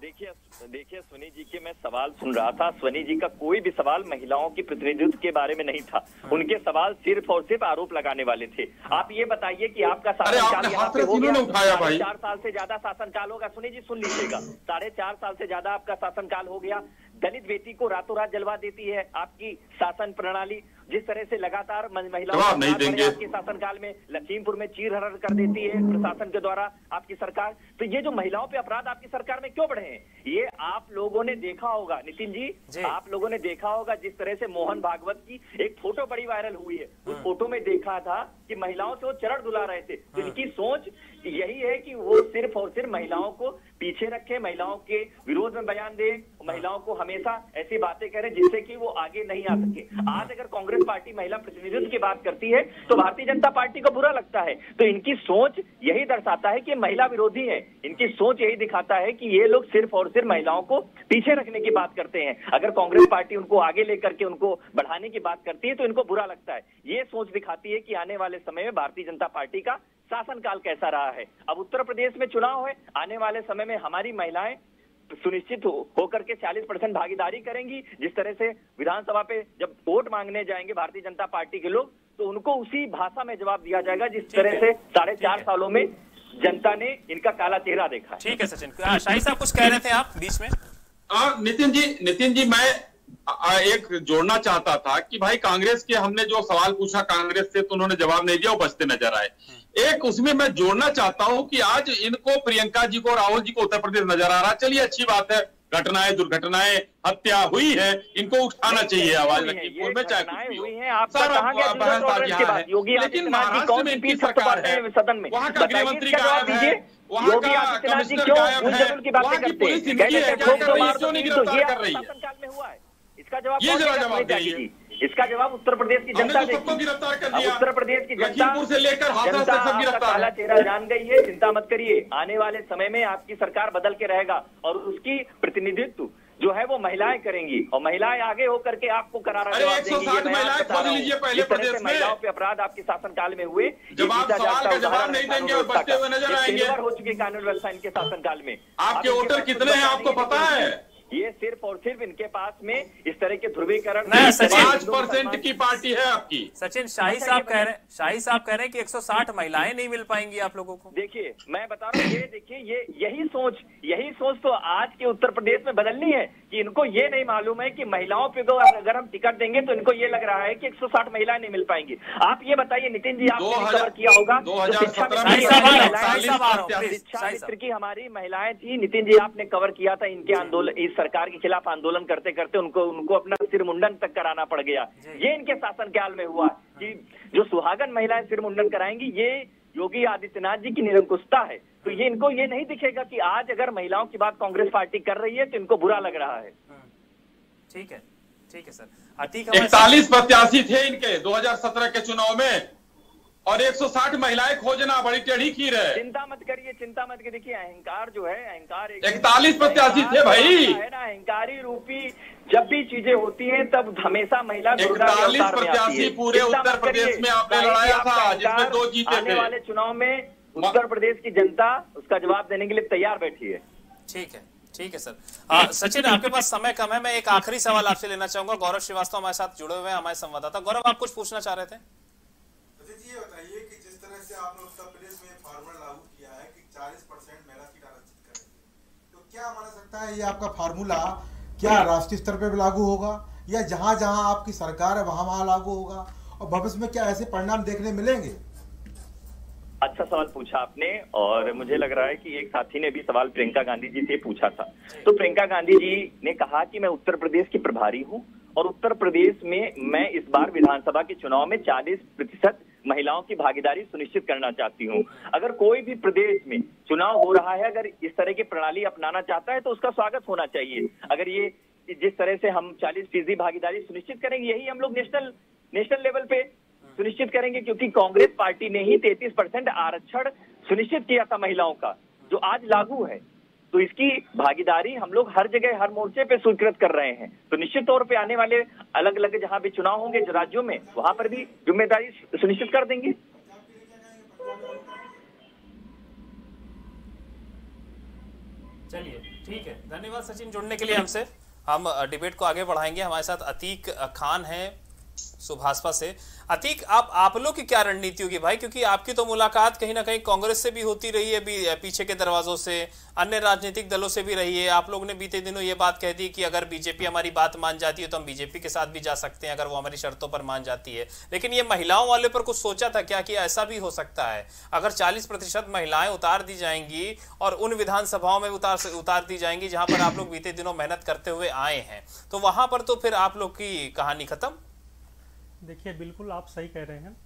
देखिए देखिए स्वनी जी मैं सवाल सुन रहा था। स्वनी जी का कोई भी सवाल महिलाओं की प्रतिनिधित्व के बारे में नहीं था। उनके सवाल सिर्फ़ और सिर्फ़ आरोप लगाने वाले थे। आप ये बताइए कि आपका शासनकाल यहाँ पे हो गया? साढ़े चार साल से ज़्यादा शासनकाल होगा। सुनी जी सुन लीजिएगा। साढ़े चार साल से ज़्यादा आपका शासनकाल हो गया। दलित बेटी को रातों रात जलवा देती है आपकी शासन प्रणाली। जिस तरह से लगातार महिलाओं के शासनकाल में लखीमपुर में चीर हरण कर देती है प्रशासन के द्वारा आपकी सरकार। तो ये जो महिलाओं पे अपराध आपकी सरकार में क्यों बढ़े हैं? ये आप लोगों ने देखा होगा। नितिन जी, जी। आप लोगों ने देखा होगा जिस तरह से मोहन भागवत की एक फ़ोटो बड़ी वायरल हुई है। उस हाँ। फ़ोटो में देखा था कि महिलाओं से वो चरण दुला रहे थे। हाँ। इनकी सोच यही है कि वो सिर्फ़ और सिर्फ़ महिलाओं को पीछे रखे, महिलाओं के विरोध में बयान दे। महिलाओं को हमेशा ऐसी बातें करें जिससे कि वो आगे नहीं आ सके। आज अगर कांग्रेस पार्टी महिला प्रतिनिधित्व की बात करती है तो भारतीय जनता पार्टी को बुरा लगता है। तो इनकी सोच यही दर्शाता है कि महिला विरोधी है। इनकी सोच यही दिखाता है कि ये लोग सिर्फ़ और सिर्फ़ महिलाओं को पीछे रखने की बात करते हैं। अगर कांग्रेस पार्टी उनको आगे लेकर के उनको बढ़ाने की बात करती है तो इनको बुरा लगता है। ये सोच दिखाती है कि आने वाले समय में भारतीय जनता पार्टी का शासनकाल कैसा रहा है? अब उत्तर प्रदेश में चुनाव है। आने वाले समय में हमारी महिलाएँ सुनिश्चित हो होकर के 40 परसेंट भागीदारी करेंगी। जिस तरह से विधानसभा पे जब वोट मांगने जाएँगे भारतीय जनता पार्टी के लोग तो उनको उसी भाषा में जवाब दिया जाएगा जिस तरह से साढ़े चार सालों में जनता ने इनका काला चेहरा देखा ठीक है सचिन। शाही साहब कुछ कह रहे थे आप बीच में? नितिन जी नितिन जी मैं एक जोड़ना चाहता था कि भाई कांग्रेस के हमने जो सवाल पूछा कांग्रेस से तो उन्होंने जवाब नहीं दिया वो बचते नज़र आए। एक उसमें मैं जोड़ना चाहता हूँ कि आज इनको प्रियंका जी को राहुल जी को उत्तर प्रदेश नज़र आ रहा चलिए अच्छी बात है। घटनाएँ दुर्घटनाएँ हत्या हुई है। इनको उठाना चाहिए आवाज़ लखीमपुर में चाहे कुछ भी हो। लेकिन महाराष्ट्र में इनकी सरकार है। सदन में? वहाँ का गृहमंत्री गायब है। वहाँ का कमिश्नर गायब है? वहाँ की पुलिस इनकी है क्या कर रही है? क्यों नहीं तो गिरफ़्तार कर रही है। इसका जवाब ये जरा जवाब दीजिए। इसका जवाब उत्तर प्रदेश की जनता तो सबको गिरफ़्तार कर उत्तर प्रदेश की जनता से लेकर जनता आपका काला चेहरा जान गई है चिंता मत करिए। आने वाले समय में आपकी सरकार बदल के रहेगा और उसकी प्रतिनिधित्व जो है वो महिलाएँ करेंगी और महिलाएँ आगे होकर के आपको करारा जवाब 160 देंगी। महिलाएँ आपको बता खोज रहा। लीजिए पहले प्रदेश में। महिलाओं पे अपराध आपके शासनकाल में हुए जब आप सवाल का जवाब नहीं देंगे और बचते हुए नज़र आएँगे। हो चुकी कानून व्यवस्था इनके शासनकाल में। आपके वोटर कितने हैं आपको पता है? ये सिर्फ़ और सिर्फ़ इनके पास में इस तरह के ध्रुवीकरण। पाँच परसेंट की पार्टी है आपकी सचिन शाही अच्छा, साहब कह रहे हैं शाही साहब कह रहे हैं कि 160 महिलाएँ नहीं मिल पाएँगी आप लोगों को देखिए मैं बता रहा हूँ ये देखिए ये यही सोच यही सोच तो आज के उत्तर प्रदेश में बदलनी है कि इनको ये नहीं मालूम है कि महिलाओं पे तो अगर हम टिकट देंगे तो इनको ये लग रहा है कि 160 महिलाएँ नहीं मिल पाएँगी आप ये बताइए नितिन जी आपने कवर किया होगा शिक्षा मित्र हूँ। की हमारी महिलाएँ थी नितिन जी आपने कवर किया था इनके आंदोलन इस सरकार के खिलाफ आंदोलन करते करते उनको उनको अपना सिर मुंडन तक कराना पड़ गया। ये इनके शासनकाल में हुआ कि जो सुहागन महिलाएँ सिर मुंडन कराएँगी ये योगी आदित्यनाथ जी की निरंकुशता है। तो ये इनको ये नहीं दिखेगा कि आज अगर महिलाओं की बात कांग्रेस पार्टी कर रही है तो इनको बुरा लग रहा है। ठीक है ठीक है सर। अतीक इकतालीस प्रत्याशी थे इनके 2017 के चुनाव में। और 160 महिलाएँ खोजना बड़ी टेढ़ी खीर है। चिंता मत करिए चिंता मत करिए। देखिए अहंकार जो है अहंकार एक- 41 प्रत्याशी थे भाई। है ना अहंकारी रूपी जब भी चीज़ें होती हैं तब हमेशा महिला दुर्गा के 41 अवतार में आती प्रत्याशी पूरे उत्तर प्रदेश में आपने लड़ाया था, जिसमें दो जीते आने थे। वाले चुनाव में उत्तर प्रदेश की जनता उसका जवाब देने के लिए तैयार बैठी है। ठीक है ठीक है सर। आ, सचिन आपके पास समय कम है। मैं एक आखिरी सवाल आपसे लेना चाहूँगा। गौरव श्रीवास्तव हमारे साथ जुड़े हुए हैं हमारे संवाददाता। गौरव आप कुछ पूछना चाह रहे थे अजीत जी ये बताइए कि जिस तरह से आपने उत्तर प्रदेश में फार्मूला लागू किया है कि 40 परसेंट महिला सीट आरक्षित करेंगे तो क्या माना सकता है ये आपका फार्मूला क्या राष्ट्रीय स्तर पे भी लागू होगा या जहाँ जहाँ आपकी सरकार है, वहाँ वहाँ लागू होगा? और भविष्य में क्या ऐसे परिणाम देखने मिलेंगे? अच्छा सवाल पूछा आपने, और मुझे लग रहा है कि एक साथी ने भी सवाल प्रियंका गांधी जी से पूछा था। तो प्रियंका गांधी जी ने कहा कि मैं उत्तर प्रदेश की प्रभारी हूँ, और उत्तर प्रदेश में मैं इस बार विधानसभा के चुनाव में 40 प्रतिशत महिलाओं की भागीदारी सुनिश्चित करना चाहती हूँ। अगर कोई भी प्रदेश में चुनाव हो रहा है, अगर इस तरह की प्रणाली अपनाना चाहता है तो उसका स्वागत होना चाहिए। अगर ये जिस तरह से हम 40 फ़ीसदी भागीदारी सुनिश्चित करेंगे, यही हम लोग नेशनल नेशनल लेवल पे सुनिश्चित करेंगे, क्योंकि कांग्रेस पार्टी ने ही 33 परसेंट आरक्षण सुनिश्चित किया था महिलाओं का, जो आज लागू है। तो इसकी भागीदारी हम लोग हर जगह, हर मोर्चे पे स्वीकृत कर रहे हैं। तो निश्चित तौर पे आने वाले अलग अलग जहाँ भी चुनाव होंगे राज्यों में, वहाँ पर भी ज़िम्मेदारी सुनिश्चित कर देंगे। चलिए, ठीक है। धन्यवाद सचिन, जुड़ने के लिए हमसे। हम डिबेट को आगे बढ़ाएँगे। हमारे साथ अतीक खान हैं। सुभाषपा से। अतीक, आप आप लोग की क्या रणनीति होगी भाई? क्योंकि आपकी तो मुलाकात कहीं ना कहीं कांग्रेस से भी होती रही है पीछे के दरवाजों से, अन्य राजनीतिक दलों से भी रही है। आप लोग ने बीते दिनों ये बात कह दी कि अगर बीजेपी हमारी बात मान जाती है तो हम बीजेपी के साथ भी जा सकते हैं, अगर वो हमारी शर्तों पर मान जाती है। लेकिन ये महिलाओं वाले पर कुछ सोचा था क्या कि ऐसा भी हो सकता है? अगर चालीस प्रतिशत महिलाएँ उतार दी जाएँगी और उन विधानसभाओं में उतार उतार दी जाएँगी जहाँ पर आप लोग बीते दिनों मेहनत करते हुए आए हैं तो वहाँ पर तो फिर आप लोग की कहानी खत्म? देखिए बिल्कुल आप सही कह रहे हैं।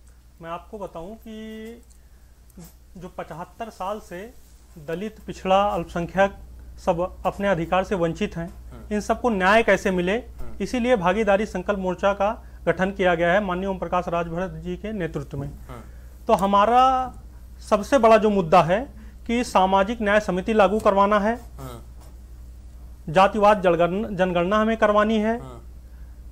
मैं आपको बताऊँ कि जो पचहत्तर साल से दलित पिछड़ा अल्पसंख्यक सब अपने अधिकार से वंचित हैं इन सबको न्याय कैसे मिले? इसीलिए भागीदारी संकल्प मोर्चा का गठन किया गया है माननीय ओम प्रकाश राजभर जी के नेतृत्व में। तो हमारा सबसे बड़ा जो मुद्दा है कि सामाजिक न्याय समिति लागू करवाना है। जातिवाद जनगणना जनगणना हमें करवानी है।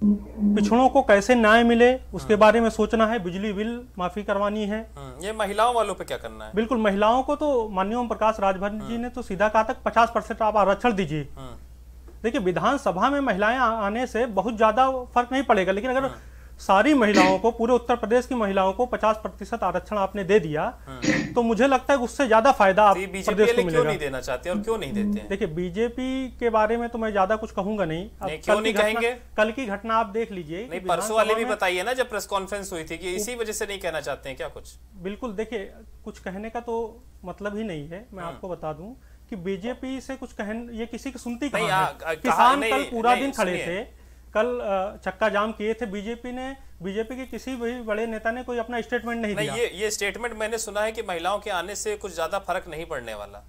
पिछड़ों को कैसे न्याय मिले उसके बारे में सोचना है बिजली बिल माफ़ी करवानी है। ये महिलाओं वालों पे क्या करना है? बिल्कुल महिलाओं को तो माननीय ओम प्रकाश राजभर जी ने तो सीधा कहा तक पचास परसेंट आप आरक्षण दीजिए। देखिए विधानसभा में महिलाएँ आने से बहुत ज़्यादा फ़र्क नहीं पड़ेगा लेकिन अगर सारी महिलाओं को पूरे उत्तर प्रदेश की महिलाओं को 50 प्रतिशत आरक्षण आपने दे दिया तो मुझे लगता है उससे ज़्यादा फ़ायदा आप तो बीजेपी प्रदेश को क्यों मिलेगा। नहीं देना चाहते और क्यों नहीं देते हैं? देखिए बीजेपी के बारे में तो मैं ज़्यादा कुछ कहूँगा नहीं। अब नहीं, क्यों कल नहीं कहेंगे? कल की घटना आप देख लीजिए परसों वाले भी बताइए ना जब प्रेस कॉन्फ्रेंस हुई थी कि इसी वजह से नहीं कहना चाहते हैं क्या कुछ? बिल्कुल देखिए कुछ कहने का तो मतलब ही नहीं है। मैं आपको बता दूँ कि बीजेपी से कुछ कहन ये किसी की सुनती नहीं, कहाँ आ- है? किसान नहीं, कल पूरा नहीं, दिन खड़े थे। कल चक्का जाम किए थे बीजेपी ने। बीजेपी के किसी भी बड़े नेता ने कोई अपना स्टेटमेंट नहीं नहीं दिया। ये ये स्टेटमेंट मैंने सुना है कि महिलाओं के आने से कुछ ज़्यादा फ़र्क नहीं पड़ने वाला।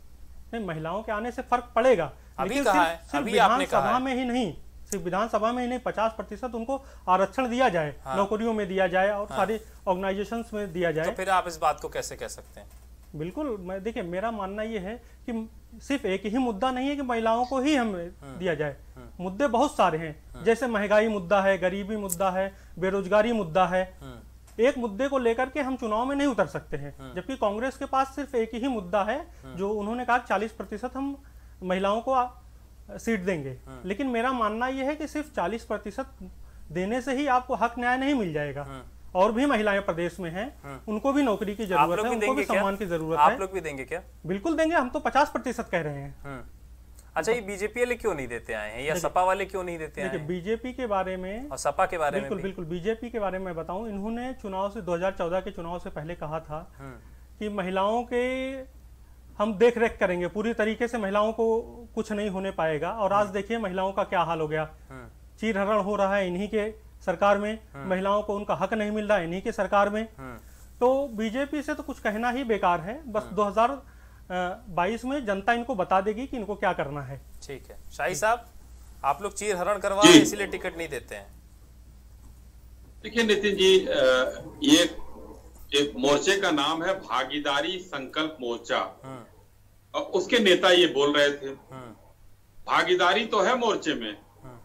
नहीं महिलाओं के आने से फ़र्क पड़ेगा। अभी कहा है, सिर्फ़ अभी आपने कहा विधानसभा में ही नहीं सिर्फ़ विधानसभा में ही नहीं पचास प्रतिशत उनको आरक्षण दिया जाए हाँ। नौकरियों में दिया जाए और सारी ऑर्गेनाइजेशन में दिया तो जाए फिर आप इस बात को कैसे कह सकते हैं? बिल्कुल मैं देखिए मेरा मानना ये है कि सिर्फ़ एक ही मुद्दा नहीं है कि महिलाओं को ही हमें हाँ। दिया जाए। मुद्दे बहुत सारे हैं। जैसे महँगाई मुद्दा है गरीबी मुद्दा है बेरोजगारी मुद्दा है। हाँ। एक मुद्दे को लेकर के हम चुनाव में नहीं उतर सकते हैं हाँ। जबकि कांग्रेस के पास सिर्फ़ एक ही मुद्दा है जो उन्होंने कहा चालीस प्रतिशत हम महिलाओं को सीट देंगे। हाँ। लेकिन मेरा मानना यह है कि सिर्फ़ चालीस प्रतिशत देने से ही आपको हक न्याय नहीं मिल जाएगा। और भी महिलाएँ प्रदेश में हैं उनको भी नौकरी की हाँ। ज़रूरत है उनको भी सम्मान की ज़रूरत है आप है। लोग भी देंगे क्या? बिल्कुल देंगे हम तो पचास प्रतिशत कह रहे हैं। अच्छा ये बीजेपी वाले क्यों नहीं देते आए हैं? या सपा वाले क्यों नहीं देते आए हैं? बीजेपी के बारे में और सपा के बारे बिल्कुल, में बिल्कुल बिल्कुल बीजेपी के बारे में बताऊँ इन्होंने चुनाव से 2014 के चुनाव से पहले कहा था हम्म। कि महिलाओं के हम देख रेख करेंगे पूरी तरीके से महिलाओं को कुछ नहीं होने पाएगा। और आज देखिए महिलाओं का क्या हाल हो गया। चीरहरण हो रहा है इन्हीं के सरकार में महिलाओं को उनका हक नहीं मिल रहा है इन्हीं के सरकार में। हम्म। तो बीजेपी से तो कुछ कहना ही बेकार है। बस 2022 में जनता इनको बता देगी कि इनको क्या करना है। ठीक है। शाही साहब आप लोग चीर हरण करवा। रहे हैं, इसीलिए टिकट नहीं देते हैं। देखिए नितिन जी ये एक मोर्चे का नाम है भागीदारी संकल्प मोर्चा। हम्म, और उसके नेता ये बोल रहे थे। हम्म, भागीदारी तो है मोर्चे में हम्म,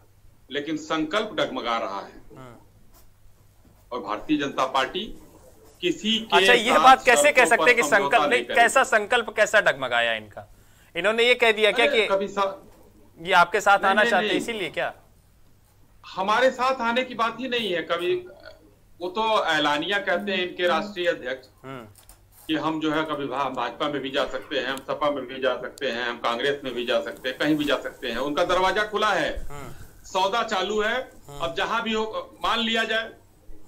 लेकिन संकल्प डगमगा रहा है। हम्म। और भारतीय जनता पार्टी किसी के अच्छा ये बात कैसे कह सकते हैं कि संकल्प नहीं कैसा संकल्प कैसा डगमगाया इनका? इन्होंने ये कह दिया क्या कि कभी सा... ये आपके साथ नहीं, आना चाहते इसीलिए क्या? हमारे साथ आने की बात ही नहीं है कभी वो तो ऐलानिया कहते हैं इनके राष्ट्रीय अध्यक्ष। हम्म, कि हम जो है कभी भाजपा में भी जा सकते हैं हम सपा में भी जा सकते हैं हम कांग्रेस में भी जा सकते हैं कहीं भी जा सकते हैं। उनका दरवाज़ा खुला है। हम्म, सौदा चालू है। अब जहाँ भी हो मान लिया जाए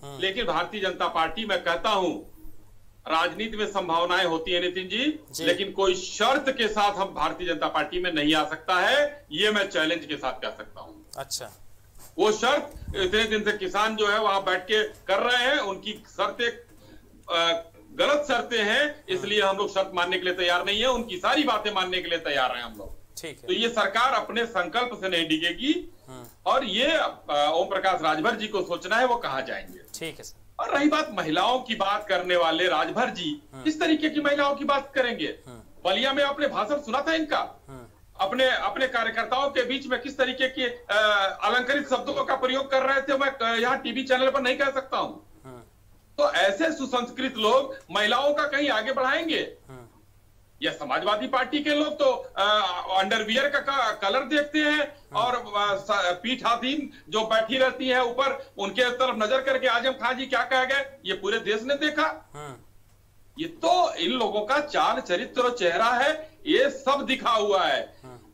लेकिन भारतीय जनता पार्टी मैं कहता हूँ राजनीति में संभावनाएँ होती है नितिन जी, जी। लेकिन कोई शर्त के साथ हम भारतीय जनता पार्टी में नहीं आ सकता है ये मैं चैलेंज के साथ कह सकता हूँ। अच्छा। वो शर्त इतने दिन से किसान जो है वहाँ बैठ के कर रहे हैं उनकी शर्तें गलत शर्तें हैं इसलिए हम लोग शर्त मानने के लिए तैयार नहीं है उनकी सारी बातें मानने के लिए तैयार हैं हम लोग। ठीक तो ये सरकार अपने संकल्प से नहीं डिगेगी और ये ओम प्रकाश राजभर जी को सोचना है वो कहा जाएँगे। ठीक है सर। और रही बात महिलाओं की बात करने वाले राजभर जी किस तरीके की महिलाओं की बात करेंगे? बलिया में आपने भाषण सुना था इनका? हम्म, अपने अपने कार्यकर्ताओं के बीच में किस तरीके के अलंकृत शब्दों का प्रयोग कर रहे थे मैं यहाँ टीवी चैनल पर नहीं कह सकता हूँ। तो ऐसे सुसंस्कृत लोग महिलाओं का कहीं आगे बढ़ाएँगे? या समाजवादी पार्टी के लोग तो अंडरवियर का, का कलर देखते हैं और पीठ पीठाधीन जो बैठी रहती है ऊपर उनके तरफ़ नज़र करके आज़म खान जी क्या कह गए? ये पूरे देश ने देखा। हम्म, ये तो इन लोगों का चाल चरित्र और चेहरा है ये सब दिखा हुआ है।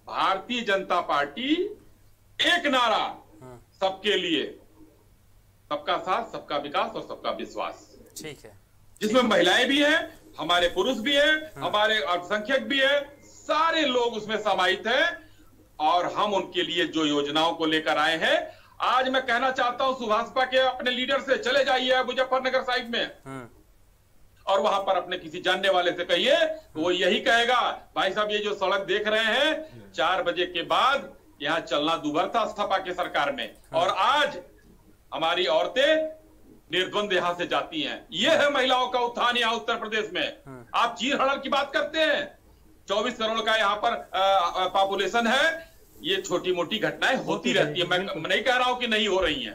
भारतीय जनता पार्टी एक नारा सबके लिए। सबका साथ सबका विकास और सबका विश्वास। ठीक है। जिसमें महिलाएँ भी हैं हमारे पुरुष भी हैं हमारे अल्पसंख्यक भी हैं सारे लोग उसमें समाहित हैं और हम उनके लिए जो योजनाओं को लेकर आए हैं। आज मैं कहना चाहता हूँ सुभाषपा के अपने लीडर से चले जाइए मुजफ्फरनगर साइड में। हम्म, और वहाँ पर अपने किसी जानने वाले से कहिए तो वो यही कहेगा भाई साहब ये जो सड़क देख रहे हैं चार बजे के बाद यहाँ चलना दुभर था सपा के सरकार में। और आज हमारी औरतें निर्द्वंद यहाँ से जाती हैं। ये है। महिलाओं का उत्थान यहाँ उत्तर प्रदेश में। आप चीर हड़ल की बात करते हैं। चौबीस करोड़ का यहाँ पर पॉपुलेशन है। ये छोटी मोटी घटनाएँ होती रहती है। मैं नहीं कह रहा हूँ कि नहीं हो रही है।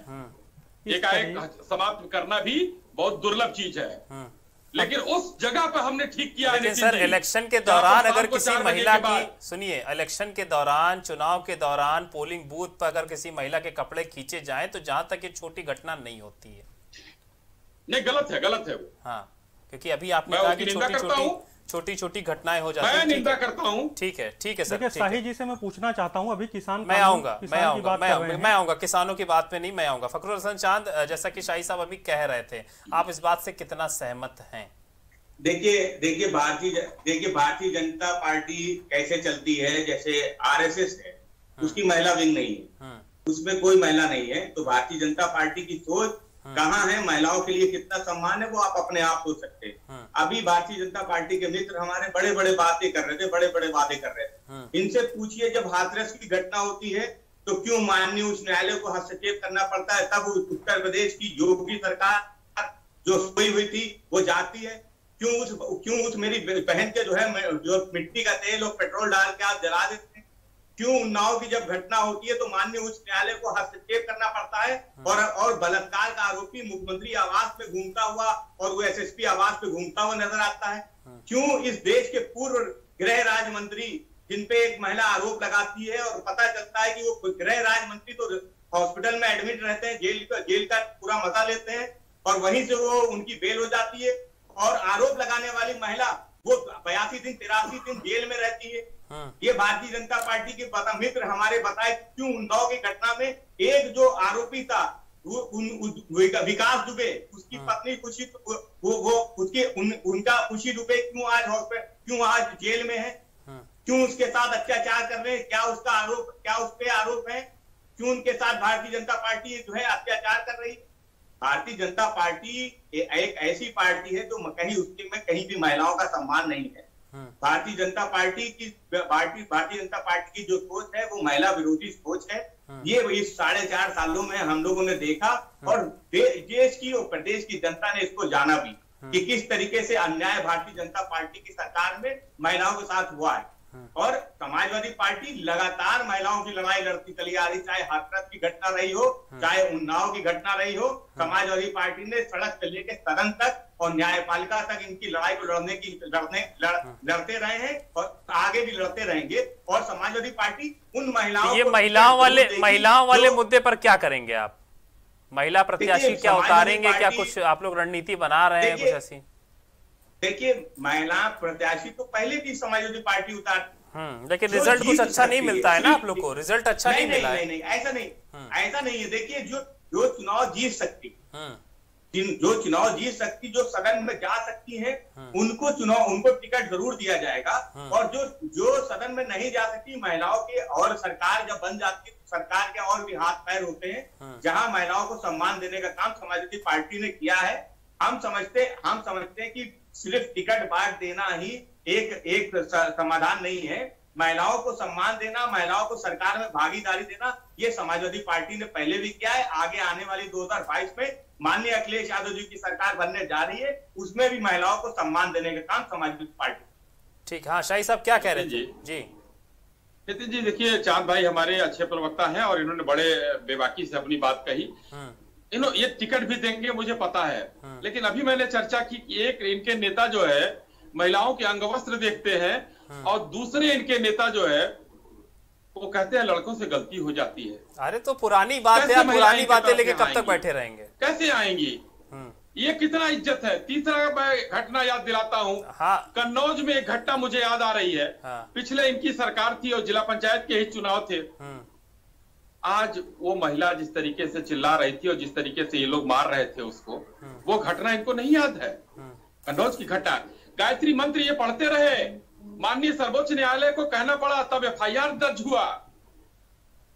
इस एकाएक समाप्त करना भी बहुत दुर्लभ चीज़ है। लेकिन उस जगह पर हमने ठीक किया है लेकिन सर इलेक्शन के दौरान अगर किसी महिला की सुनिए इलेक्शन के दौरान चुनाव के दौरान पोलिंग बूथ पर अगर किसी महिला के कपड़े खींचे जाएँ तो जहाँ तक ये छोटी घटना नहीं होती है। नहीं गलत है गलत है वो। हाँ क्योंकि अभी आपने मैं कहा कि छोटी करता छोटी हूँ। छोटी छोटी घटनाएँ हो जाती मैं हैं ठीक निंदा है। करता हूँ। ठीक है ठीक है सर देखिए शाही जी से मैं पूछना चाहता हूँ अभी किसान मैं आऊँगा मैं आऊँगा मैं आऊँगा मैं आऊँगा किसानों की बात पे नहीं मैं आऊँगा। फखरुल हसन चाँद जैसा कि शाही साहब अभी कह रहे थे आप इस बात से कितना सहमत हैं? देखिए देखिए भारतीय देखिए भारतीय जनता पार्टी कैसे चलती है जैसे आरएसएस है उसकी महिला विंग नहीं है। उसमें कोई महिला नहीं है तो भारतीय जनता पार्टी की सोच कहाँ है महिलाओं के लिए कितना सम्मान है वो आप अपने आप सोच सकते हैं। अभी भारतीय जनता पार्टी के मित्र हमारे बड़े बड़े बातें कर रहे थे बड़े बड़े वादे कर रहे थे। हाँ। इनसे पूछिए जब हाथरस की घटना होती है तो क्यों माननीय उच्च न्यायालय को हस्तक्षेप करना पड़ता है? तब उत्तर प्रदेश की योगी सरकार जो सोई हुई थी वो जाती है। क्यों उस क्यों उस मेरी बहन के जो है जो मिट्टी का तेल और पेट्रोल डाल के आप जला देते हैं क्यों उन्नाव की जब घटना होती है तो माननीय उच्च न्यायालय को हस्तक्षेप करना पड़ता है और और बलात्कार का आरोपी मुख्यमंत्री आवास पे घूमता हुआ और वो एसएसपी आवास पे घूमता हुआ नज़र आता है। क्यों इस देश के पूर्व गृह राज्य मंत्री जिनपे एक महिला आरोप लगाती है और पता चलता है कि वो गृह राज्य मंत्री तो हॉस्पिटल में एडमिट रहते हैं जेल का जेल का पूरा मज़ा लेते हैं और वहीं से वो उनकी बेल हो जाती है। और आरोप लगाने वाली महिला वो बयासी दिन तिरासी दिन जेल में रहती है। ये भारतीय जनता पार्टी के पता मित्र हमारे बताए क्यों उन्नाव की घटना में एक जो आरोपी था वो उन, उन, विकास दुबे उसकी पत्नी खुशी वो वो उसके उन, उनका खुशी दुबे क्यों आज क्यों आज जेल में है? क्यों उसके साथ अत्याचार कर रहे हैं? क्या उसका आरोप क्या उस पर आरोप है? क्यों उनके साथ भारतीय जनता पार्टी जो है अत्याचार कर रही? भारतीय जनता पार्टी एक ऐसी पार्टी है जो तो कहीं उसके में कहीं भी महिलाओं का सम्मान नहीं है। भारतीय जनता पार्टी की पार्टी भारतीय जनता पार्टी की जो सोच है वो महिला विरोधी सोच है। ये इस साढ़े चार सालों में हम लोगों ने देखा और देश की और प्रदेश की जनता ने इसको जाना भी कि किस तरीके से अन्याय भारतीय जनता पार्टी की सरकार में महिलाओं के साथ हुआ है। और समाजवादी पार्टी लगातार महिलाओं की लड़ाई लड़ती चली आ रही चाहे हाथरस की घटना रही हो चाहे उन्नाव की घटना रही हो समाजवादी पार्टी ने सड़क से लेकर सदन तक और न्यायपालिका तक इनकी लड़ाई को लड़ने की लड़ने लड़, लड़ते रहे हैं और आगे भी लड़ते रहेंगे। और समाजवादी पार्टी उन महिलाओं ये महिलाओं वाले महिलाओं वाले मुद्दे पर क्या करेंगे आप? महिला प्रत्याशी क्या उतारेंगे? क्या कुछ आप लोग रणनीति बना रहे हैं कुछ ऐसी? देखिए महिला प्रत्याशी तो पहले भी समाजवादी पार्टी उतार हम्म, लेकिन रिज़ल्ट कुछ अच्छा नहीं मिलता है। ना आप लोग को? रिज़ल्ट अच्छा नहीं, नहीं मिला नहीं, नहीं, नहीं ऐसा नहीं। हम्म। ऐसा नहीं है। देखिए जो जो चुनाव जीत सकती हम्म। जिन जो चुनाव जीत सकती जो सदन में जा सकती है उनको चुनाव उनको टिकट ज़रूर दिया जाएगा। और जो जो सदन में नहीं जा सकती महिलाओं के और सरकार जब बन जाती है तो सरकार के और भी हाथ पैर होते हैं जहाँ महिलाओं को सम्मान देने का काम समाजवादी पार्टी ने किया है। हम समझते हम समझते हैं कि सिर्फ़ टिकट बांट देना ही एक एक समाधान नहीं है। महिलाओं को सम्मान देना महिलाओं को सरकार में भागीदारी देना ये समाजवादी पार्टी ने पहले भी किया है। आगे आने वाली 2022 में माननीय अखिलेश यादव जी की सरकार बनने जा रही है। उसमें भी महिलाओं को सम्मान देने का काम समाजवादी पार्टी ठीक हाँ शाही साहब क्या कह रहे जी। जी। नितिन जी देखिए चाँद भाई हमारे अच्छे प्रवक्ता हैं और इन्होंने बड़े बेबाकी से अपनी बात कही। इन ये टिकट भी देंगे मुझे पता है हाँ। लेकिन अभी मैंने चर्चा की कि एक इनके नेता जो है महिलाओं के अंग वस्त्र देखते हैं हाँ। और दूसरे इनके नेता जो है वो कहते हैं लड़कों से गलती हो जाती है अरे तो पुरानी बात है पुरानी बातें लेके कब तक बैठे रहेंगे कैसे आएँगी हाँ। ये कितना इज़्ज़त है तीसरा मैं घटना याद दिलाता हूँ हाँ। कन्नौज में एक घटना मुझे याद आ रही है हाँ। पिछले इनकी सरकार थी और जिला पंचायत के ही चुनाव थे आज वो महिला जिस तरीके से चिल्ला रही थी और जिस तरीके से ये लोग मार रहे थे उसको वो घटना इनको नहीं याद है। कन्नौज की घटना। गायत्री मंत्र ये पढ़ते रहे माननीय सर्वोच्च न्यायालय को कहना पड़ा तब एफआईआर दर्ज हुआ।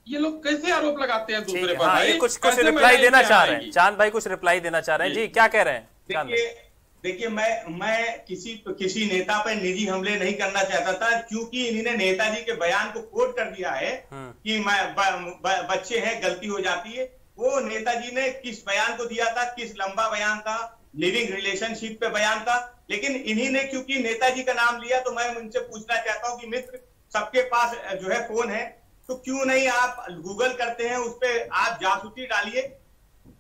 ये लोग कैसे आरोप लगाते हैं दूसरे पर हाँ, कुछ कुछ रिप्लाई देना चाह रहे हैं। चाँद भाई कुछ रिप्लाई देना चाह रहे हैं। जी। क्या कह रहे हैं? देखिए मैं मैं किसी किसी नेता पर निजी हमले नहीं करना चाहता था क्योंकि इन्होंने नेताजी के बयान को कोट कर दिया है हाँ। कि मैं ब, ब, बच्चे हैं गलती हो जाती है। वो नेताजी ने किस बयान को दिया था किस लंबा बयान था लिविंग रिलेशनशिप पे बयान था। लेकिन इन्हीं ने क्योंकि नेताजी का नाम लिया तो मैं उनसे पूछना चाहता हूँ कि मित्र सबके पास जो है फ़ोन है तो क्यों नहीं आप गूगल करते हैं उस पर आप जासूसी डालिए।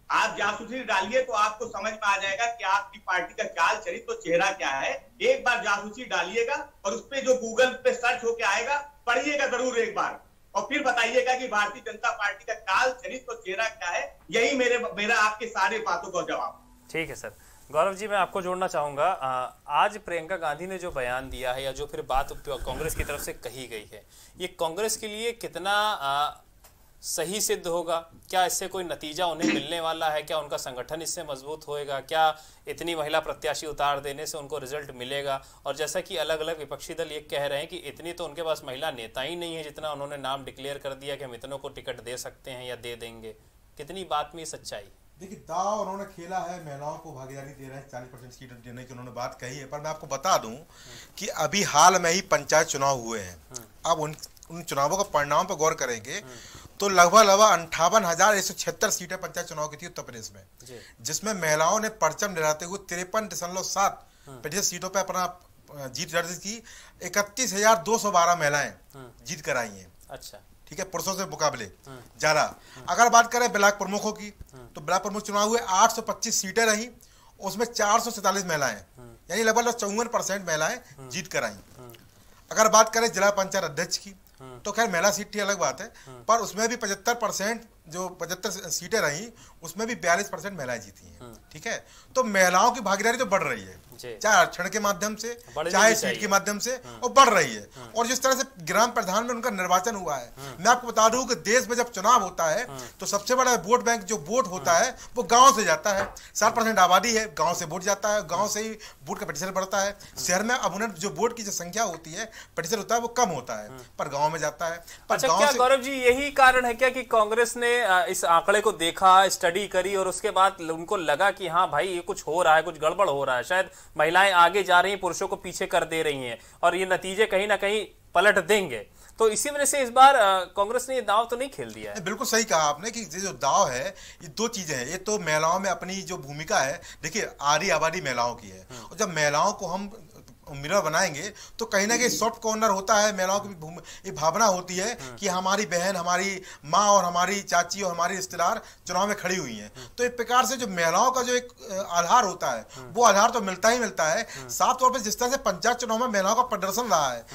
आप जासूसी डालिए तो आपको समझ में आ जाएगा कि आपकी पार्टी का चाल चरित तो चेहरा क्या है। एक बार जासूसी डालिएगा और उस पर जो गूगल पे सर्च होके आएगा, पढ़िएगा ज़रूर एक बार। और फिर बताइएगा कि भारतीय जनता पार्टी का काल चरित्र तो चेहरा क्या है। यही मेरे, मेरा आपके सारे बातों का जवाब। ठीक है, सर। गौरव जी, मैं आपको जोड़ना चाहूँगा आज प्रियंका गांधी ने जो बयान दिया है या जो फिर बात कांग्रेस की तरफ़ से कही गई है, ये कांग्रेस के लिए कितना सही सिद्ध होगा? क्या इससे कोई नतीजा उन्हें मिलने वाला है? क्या उनका संगठन इससे मज़बूत होएगा? क्या इतनी महिला प्रत्याशी उतार देने से उनको रिज़ल्ट मिलेगा? और जैसा कि अलग अलग विपक्षी दल ये कह रहे हैं कि इतनी तो उनके पास महिला नेता ही नहीं है जितना उन्होंने नाम डिक्लेयर कर दिया कि हम इतनों को टिकट दे सकते हैं या दे देंगे। कितनी बात में सच्चाई? देखिए दाव उन्होंने खेला है महिलाओं को भागीदारी दे रहे हैं चालीस परसेंट सीट देने की उन्होंने बात कही है। पर मैं आपको बता दूँ कि अभी हाल में ही पंचायत चुनाव हुए हैं। अब उन उन चुनावों का परिणाम पर गौर करेंगे तो लगभग लगभग अंठावन हज़ार एक सौ छिहत्तर सीटें पंचायत चुनाव की थी उत्तर प्रदेश में। जिसमें महिलाओं ने परचम लहराते हुए तिरपन दशमलव सात प्रतिशत सीटों पर अपना जीत दर्ज की। इकतीस हज़ार दो सौ बारह महिलाएँ जीत कर आई हैं। अच्छा। ठीक है पुरुषों से मुकाबले। ज़्यादा। अगर बात करें ब्लॉक प्रमुखों की तो ब्लॉक प्रमुख चुनाव हुए 825 सीटें रही। उसमें चार महिलाएँ यानी लगभग चौवन परसेंट महिलाएँ जीत कर आई। अगर बात करें जिला पंचायत अध्यक्ष की तो खैर महिला सीट की अलग बात है। पर उसमें भी पचहत्तर परसेंट जो पचहत्तर सीटें रही उसमें भी बयालीस परसेंट महिलाएँ जीती हैं। ठीक है? तो महिलाओं की भागीदारी तो बढ़ रही है। चाहे आरक्षण के माध्यम से चाहे सीट के माध्यम से और बढ़ रही है। और जिस तरह से ग्राम प्रधान में उनका निर्वाचन हुआ है मैं आपको बता दूँ कि देश में जब चुनाव होता है तो सबसे बड़ा वोट बैंक जो वोट होता है। वो गाँव से जाता है। साठ परसेंट आबादी है गाँव से वोट जाता है गाँव से ही वोट का प्रतिशत बढ़ता है। शहर में अब उन्हें जो वोट की जो संख्या होती है प्रतिशत होता है वो कम होता है। पर गाँव में जाता है। पर अच्छा क्या गौरव जी यही कारण है क्या कि कांग्रेस ने इस आंकड़े को देखा स्टडी करी और उसके बाद उनको लगा कि हाँ भाई ये कुछ हो रहा है कुछ गड़बड़ हो रहा है। शायद महिलाएँ आगे जा रही हैं पुरुषों को पीछे कर दे रही हैं और ये नतीजे कहीं ना कहीं पलट देंगे। तो इसी वजह से इस बार कांग्रेस ने ये दाव तो नहीं खेल दिया है। बिल्कुल सही कहा आपने कि ये जो दाव है ये दो चीज़ें हैं। एक तो महिलाओं में अपनी जो भूमिका है देखिए आधी आबादी महिलाओं की है। और जब महिलाओं को हम उम्मीदवार बनाएँगे तो कहीं ना कहीं सॉफ्ट कॉर्नर होता है महिलाओं की भी भावना होती है कि हमारी बहन हमारी माँ और हमारी चाची और हमारी रिश्तेदार चुनाव में खड़ी हुई हैं। तो एक प्रकार से जो महिलाओं का जो एक आधार होता है वो आधार तो मिलता ही मिलता है। साफ़ तौर पर जिस तरह से पंचायत चुनाव में महिलाओं का प्रदर्शन रहा है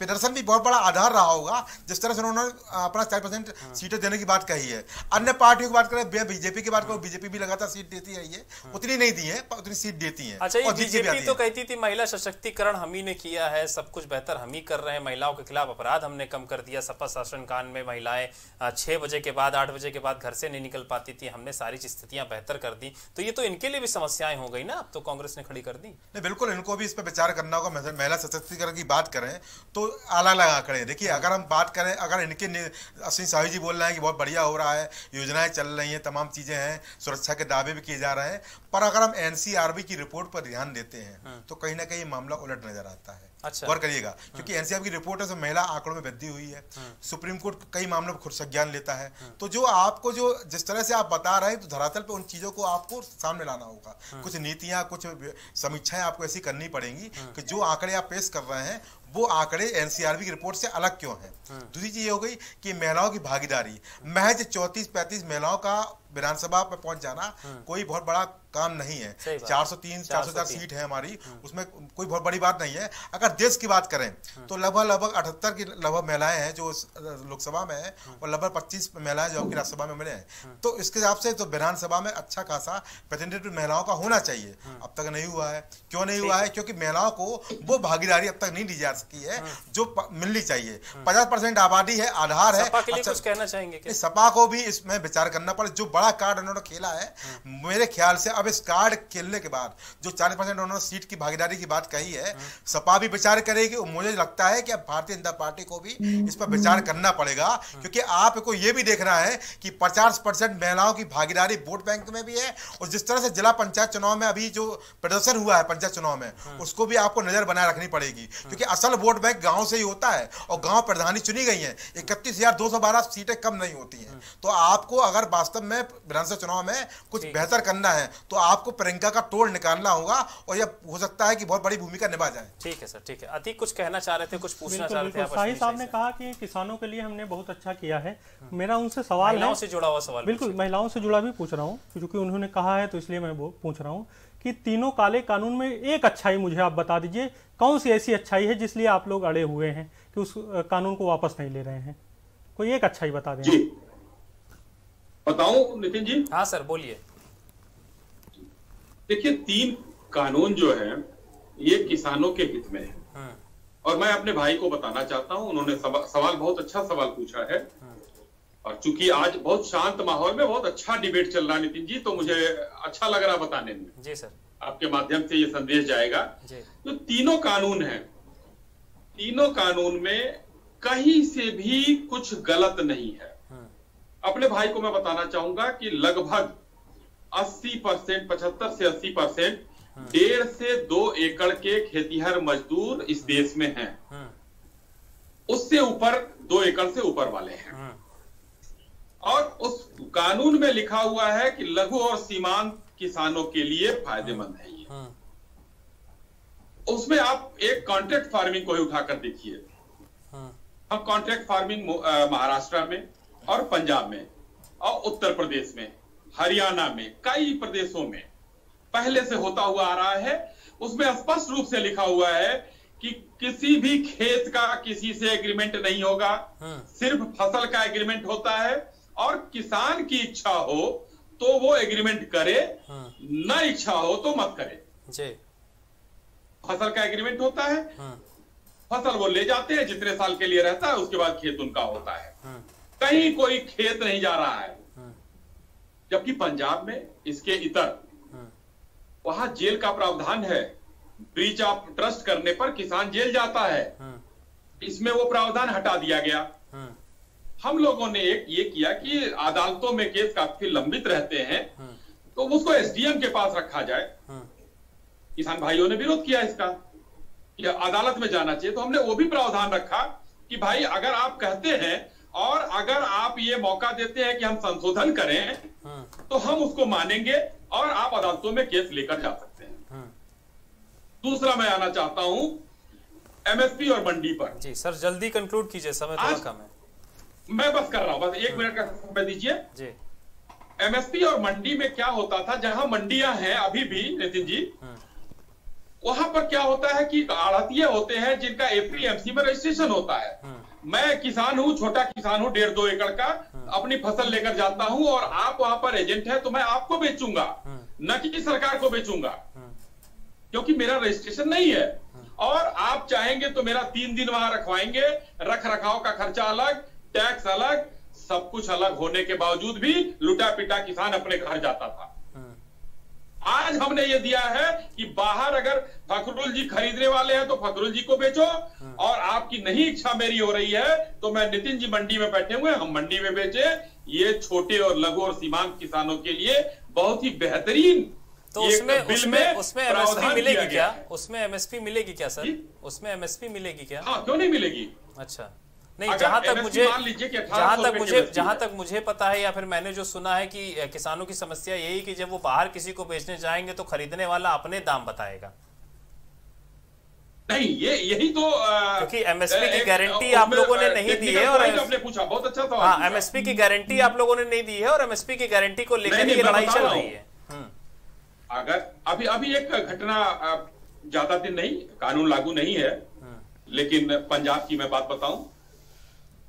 प्रदर्शन भी बहुत बड़ा आधार रहा होगा जिस तरह से उन्होंने अपना चार परसेंट सीटें देने की बात कही है। अन्य पार्टियों की बात करें बीजेपी की बात करें बीजेपी भी लगातार सीट देती है। ये उतनी नहीं दी है उतनी सीट देती है। अच्छा ये बीजेपी तो कहती थी महिला सशक्तिकरण हम ही ने किया है सब कुछ बेहतर हम ही कर रहे हैं महिलाओं के खिलाफ अपराध हमने कम कर दिया सपा शासन काल में महिलाएँ छह बजे के बाद आठ बजे के बाद घर से नहीं निकल पाती थी हमने सारी स्थितियाँ बेहतर कर दी। तो ये तो इनके लिए भी समस्याएँ हो गई ना अब तो कांग्रेस ने खड़ी कर दी। नहीं बिल्कुल इनको भी इस पर विचार करना होगा महिला सशक्तिकरण की बात करें तो अलग अलग आंकड़े हैं। देखिए अगर हम बात करें अगर इनके अश्विन साहू जी बोल रहे हैं कि बहुत बढ़िया हो रहा है योजनाएँ चल रही हैं तमाम चीज़ें हैं सुरक्षा के दावे भी किए जा रहे हैं पर अगर हम एनसीआरबी की रिपोर्ट पर ध्यान देते हैं तो कहीं ना कहीं मामला उलट नज़र आता है। अच्छा। गौर करिएगा क्योंकि एनसीआर की रिपोर्ट है तो महिला आंकड़ों में वृद्धि हुई है। सुप्रीम कोर्ट कई मामलों पर खुद संज्ञान लेता है। तो जो आपको जो जिस तरह से आप बता रहे हैं तो धरातल पे उन चीज़ों को आपको सामने लाना होगा। कुछ नीतियाँ कुछ समीक्षाएँ आपको ऐसी करनी पड़ेंगी कि जो आंकड़े आप पेश कर रहे हैं वो आंकड़े एनसीआरबी की रिपोर्ट से अलग क्यों है? दूसरी चीज़ ये हो गई कि महिलाओं की भागीदारी महज चौतीस पैंतीस महिलाओं का विधानसभा पे पहुँच जाना कोई बहुत बड़ा काम नहीं है। सही बात। 403 404 403 सीट है हमारी उसमें कोई बहुत बड़ी बात नहीं है। अगर देश की बात करें तो लगभग लगभग अठहत्तर की लगभग महिलाएँ हैं जो लोकसभा में है और लगभग पच्चीस महिलाएँ जो आपकी राज्यसभा में मिले हैं। तो इसके हिसाब से तो विधानसभा में अच्छा खासा प्रतिनिधित्व महिलाओं का होना चाहिए। अब तक नहीं हुआ है। क्यों नहीं हुआ है। क्योंकि महिलाओं को वो भागीदारी अब तक नहीं दी जा सकी है जो मिलनी चाहिए। पचास आबादी है आधार है अच्छा- कुछ कहना चाहेंगे सपा को भी इसमें विचार करना पड़े। जो बड़ा कार्ड उन्होंने खेला है। मेरे ख्याल से अब इस कार्ड खेलने के बाद, जो 40 परसेंट उन्होंने सीट की भागीदारी की बात कही है, सपा भी विचार करेगी मुझे लगता है कि अब भारतीय जनता पार्टी को भी इस पर विचार करना पड़ेगा। क्योंकि आपको ये भी देखना है कि 50 परसेंट महिलाओं की भागीदारी वोट बैंक में भी है और जिस तरह से जिला पंचायत चुनाव में अभी जो प्रदर्शन हुआ है पंचायत चुनाव में, उसको भी आपको नज़र बनाए रखनी पड़ेगी। क्योंकि असल वोट बैंक गाँव से ही होता है और गाँव प्रधानी चुनी गई है। इकतीस सीटें कम नहीं होती हैं। तो आपको अगर वास्तव में विधानसभा चुनाव में कुछ बेहतर करना है तो आपको प्रियंका का तोड़ निकालना होगा और यह हो सकता है कि बहुत बड़ी भूमिका निभा जाए। ठीक है सर ठीक है। अति कुछ कहना चाह रहे थे कुछ पूछना चाह रहे थे शाही साहब ने कहा कि किसानों के लिए हमने बहुत अच्छा किया है। मेरा उनसे सवाल महिलाओं से जुड़ा हुआ सवाल बिल्कुल महिलाओं से जुड़ा भी पूछ रहा हूँ क्योंकि उन्होंने कहा है तो इसलिए मैं वो पूछ रहा हूँ कि तीनों काले कानून में एक अच्छाई मुझे आप बता दीजिए कौन सी ऐसी अच्छाई है जिसलिए आप लोग अड़े हुए हैं कि उस कानून को वापस नहीं ले रहे हैं? कोई एक अच्छाई बता दें। जी। बताऊँ नितिन जी? हाँ सर बोलिए। देखिए तीन कानून जो है ये किसानों के हित में है। हम्म, और मैं अपने भाई को बताना चाहता हूँ उन्होंने सवा, सवाल बहुत अच्छा सवाल पूछा है। और चूँकि आज बहुत शांत माहौल में बहुत अच्छा डिबेट चल रहा है नितिन जी तो मुझे अच्छा लग रहा बताने में। जी सर। आपके माध्यम से ये संदेश जाएगा। जी। तो तीनों कानून है तीनों कानून में कहीं से भी कुछ गलत नहीं है। अपने भाई को मैं बताना चाहूँगा कि लगभग 80 परसेंट पचहत्तर से 80 परसेंट डेढ़ से दो एकड़ के खेतीहर मजदूर इस देश में हैं। उससे ऊपर दो एकड़ से ऊपर वाले हैं। और उस कानून में लिखा हुआ है कि लघु और सीमांत किसानों के लिए फ़ायदेमंद है। ये। उसमें आप एक कॉन्ट्रैक्ट फ़ार्मिंग को ही उठाकर देखिए। हम कॉन्ट्रैक्ट फ़ार्मिंग महाराष्ट्र में और पंजाब में और उत्तर प्रदेश में हरियाणा में कई प्रदेशों में। पहले से होता हुआ आ रहा है उसमें स्पष्ट रूप से लिखा हुआ है कि किसी भी खेत का किसी से एग्रीमेंट नहीं होगा। सिर्फ़ फ़सल का एग्रीमेंट होता है और किसान की इच्छा हो तो वो एग्रीमेंट करे न इच्छा हो तो मत करे। जी। फ़सल का एग्रीमेंट होता है। फ़सल वो ले जाते हैं जितने साल के लिए रहता है उसके बाद खेत उनका होता है। कहीं कोई खेत नहीं जा रहा है। जबकि पंजाब में इसके इतर। वहाँ जेल का प्रावधान है। ब्रीच ऑफ़ ट्रस्ट करने पर किसान जेल जाता है। इसमें वो प्रावधान हटा दिया गया। हम लोगों ने एक ये किया कि अदालतों में केस काफ़ी लंबित रहते हैं। तो उसको एसडीएम के पास रखा जाए। किसान भाइयों ने विरोध किया इसका कि अदालत में जाना चाहिए। तो हमने वो भी प्रावधान रखा कि भाई अगर आप कहते हैं और अगर आप ये मौका देते हैं कि हम संशोधन करें तो हम उसको मानेंगे और आप अदालतों में केस लेकर जा सकते हैं। दूसरा मैं आना चाहता हूँ एमएसपी और मंडी पर। जी सर जल्दी कंक्लूड कीजिए समय थोड़ा कम है। मैं बस कर रहा हूँ बस एक मिनट का समय दीजिए। जी। एमएसपी और मंडी में क्या होता था जहाँ मंडियाँ हैं अभी भी नितिन जी वहाँ पर क्या होता है कि आड़तिये होते हैं जिनका एपीएमसी में रजिस्ट्रेशन होता है। मैं किसान हूँ छोटा किसान हूँ डेढ़ दो एकड़ का अपनी फ़सल लेकर जाता हूँ और आप वहाँ पर एजेंट है तो मैं आपको बेचूँगा। न कि सरकार को बेचूँगा। क्योंकि मेरा रजिस्ट्रेशन नहीं है। और आप चाहेंगे तो मेरा तीन दिन वहाँ रखवाएँगे। रख रखाव का खर्चा अलग टैक्स अलग सब कुछ अलग होने के बावजूद भी लुटा पिटा किसान अपने घर जाता था। आज हमने ये दिया है कि बाहर अगर फखरुल जी खरीदने वाले हैं तो फखरुल जी को बेचो। और आपकी नहीं इच्छा मेरी हो रही है तो मैं नितिन जी मंडी में बैठे हुए हम मंडी में बेचे। ये छोटे और लघु और सीमांत किसानों के लिए बहुत ही बेहतरीन तो उसमें उसमें उसमें एमएसपी मिलेगी क्या? उसमें एमएसपी मिलेगी क्या सर? उसमें एमएसपी मिलेगी क्या? हाँ क्यों नहीं मिलेगी? अच्छा। नहीं जहाँ तक मुझे जहाँ तक मुझे जहाँ तक मुझे पता है या फिर मैंने जो सुना है कि किसानों की समस्या यही कि जब वो बाहर किसी को बेचने जाएँगे तो खरीदने वाला अपने दाम बताएगा। नहीं ये यही तो क्योंकि एमएसपी की गारंटी आप लोगों ने नहीं दी है और आपने पूछा बहुत अच्छा था। हाँ एमएसपी की गारंटी आप लोगों ने नहीं दी है और एमएसपी की गारंटी को लेकर ये लड़ाई चल रही है। अगर अभी अभी एक घटना ज़्यादा दिन नहीं कानून लागू नहीं है लेकिन पंजाब की मैं बात बताऊँ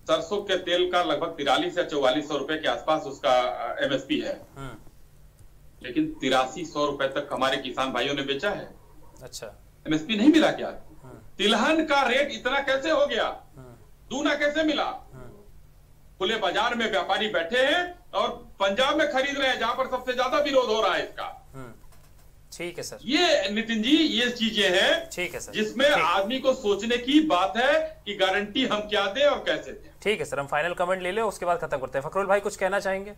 सरसों के तेल का लगभग तिरालीस या चौवालीस सौ रुपए के आसपास उसका एमएसपी है। लेकिन तिरासी सौ रुपए तक हमारे किसान भाइयों ने बेचा है। अच्छा। एमएसपी नहीं मिला क्या? तिलहन का रेट इतना कैसे हो गया? दूना कैसे मिला? खुले बाज़ार में व्यापारी बैठे हैं और पंजाब में खरीद रहे हैं जहाँ पर सबसे ज़्यादा विरोध हो रहा है इसका। ठीक है सर। ये नितिन जी ये चीज़ें हैं ठीक है सर। जिसमें आदमी को सोचने की बात है कि गारंटी हम क्या दें और कैसे दें। ठीक है सर हम फाइनल कमेंट ले ले उसके बाद खत्म करते हैं। फकरुल भाई कुछ कहना चाहेंगे?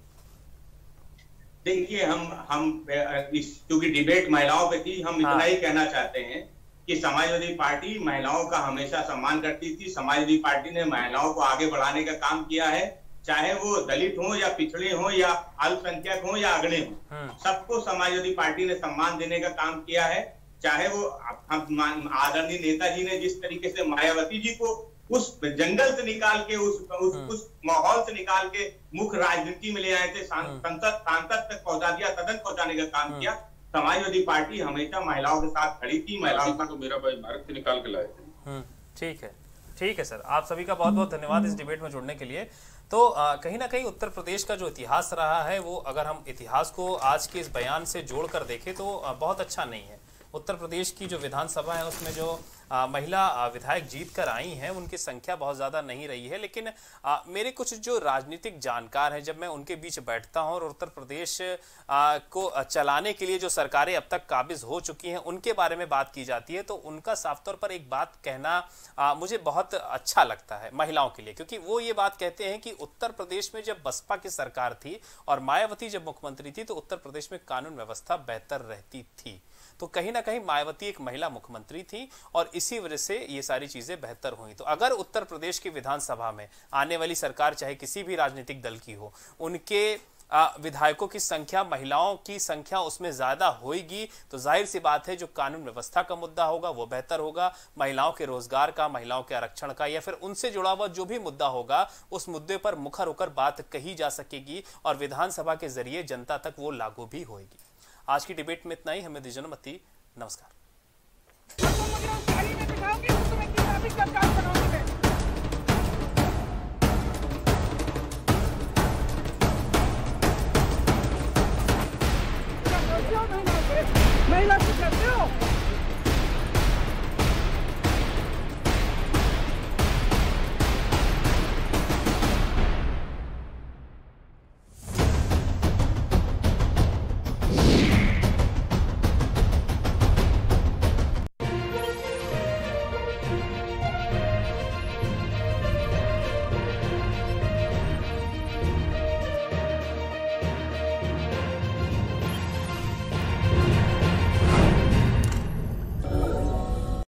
देखिए हम हम क्योंकि डिबेट महिलाओं पे थी हम इतना ही। कहना चाहते हैं कि समाजवादी पार्टी महिलाओं का हमेशा सम्मान करती थी। समाजवादी पार्टी ने महिलाओं को आगे बढ़ाने का काम किया है चाहे वो दलित हो या पिछड़े हो या अल्पसंख्यक हो या अगड़े हो। सबको समाजवादी पार्टी ने सम्मान देने का काम किया है। चाहे वो हम आदरणीय नेताजी ने जिस तरीके से मायावती जी को उस जंगल से निकाल के उस उस, उस माहौल से निकाल के मुख्य राजनीति में ले आए थे। संसद सांसद तक पहुँचा दिया सदन पहुँचाने का काम किया। समाजवादी पार्टी हमेशा महिलाओं के साथ खड़ी थी महिलाओं का तो मेरा भाई भारत से निकाल के लाए थे। ठीक है। ठीक है सर। आप सभी का बहुत बहुत धन्यवाद इस डिबेट में जुड़ने के लिए। तो आ, कहीं ना कहीं उत्तर प्रदेश का जो इतिहास रहा है वो अगर हम इतिहास को आज के इस बयान से जोड़कर देखें तो आ, बहुत अच्छा नहीं है। उत्तर प्रदेश की जो विधानसभा है उसमें जो आ, महिला विधायक जीत कर आई हैं उनकी संख्या बहुत ज़्यादा नहीं रही है। लेकिन आ, मेरे कुछ जो राजनीतिक जानकार हैं जब मैं उनके बीच बैठता हूँ और उत्तर प्रदेश आ, को चलाने के लिए जो सरकारें अब तक काबिज हो चुकी हैं उनके बारे में बात की जाती है तो उनका साफ़ तौर पर एक बात कहना आ, मुझे बहुत अच्छा लगता है महिलाओं के लिए। क्योंकि वो ये बात कहते हैं कि उत्तर प्रदेश में जब बसपा की सरकार थी और मायावती जब मुख्यमंत्री थी तो उत्तर प्रदेश में कानून व्यवस्था बेहतर रहती थी। तो कहीं ना कहीं मायावती एक महिला मुख्यमंत्री थी और इसी वजह से ये सारी चीज़ें बेहतर हुई। तो अगर उत्तर प्रदेश की विधानसभा में आने वाली सरकार चाहे किसी भी राजनीतिक दल की हो, उनके विधायकों की संख्या, महिलाओं की संख्या उसमें ज़्यादा होगी तो ज़ाहिर सी बात है जो कानून व्यवस्था का मुद्दा होगा वो बेहतर होगा। महिलाओं के रोज़गार का, महिलाओं के आरक्षण का या फिर उनसे जुड़ा हुआ जो भी मुद्दा होगा, उस मुद्दे पर मुखर होकर बात कही जा सकेगी और विधानसभा के ज़रिए जनता तक वो लागू भी होगी आज की डिबेट में इतना ही। हमें दीजिए अनुमति नमस्कार। महिला करते हो।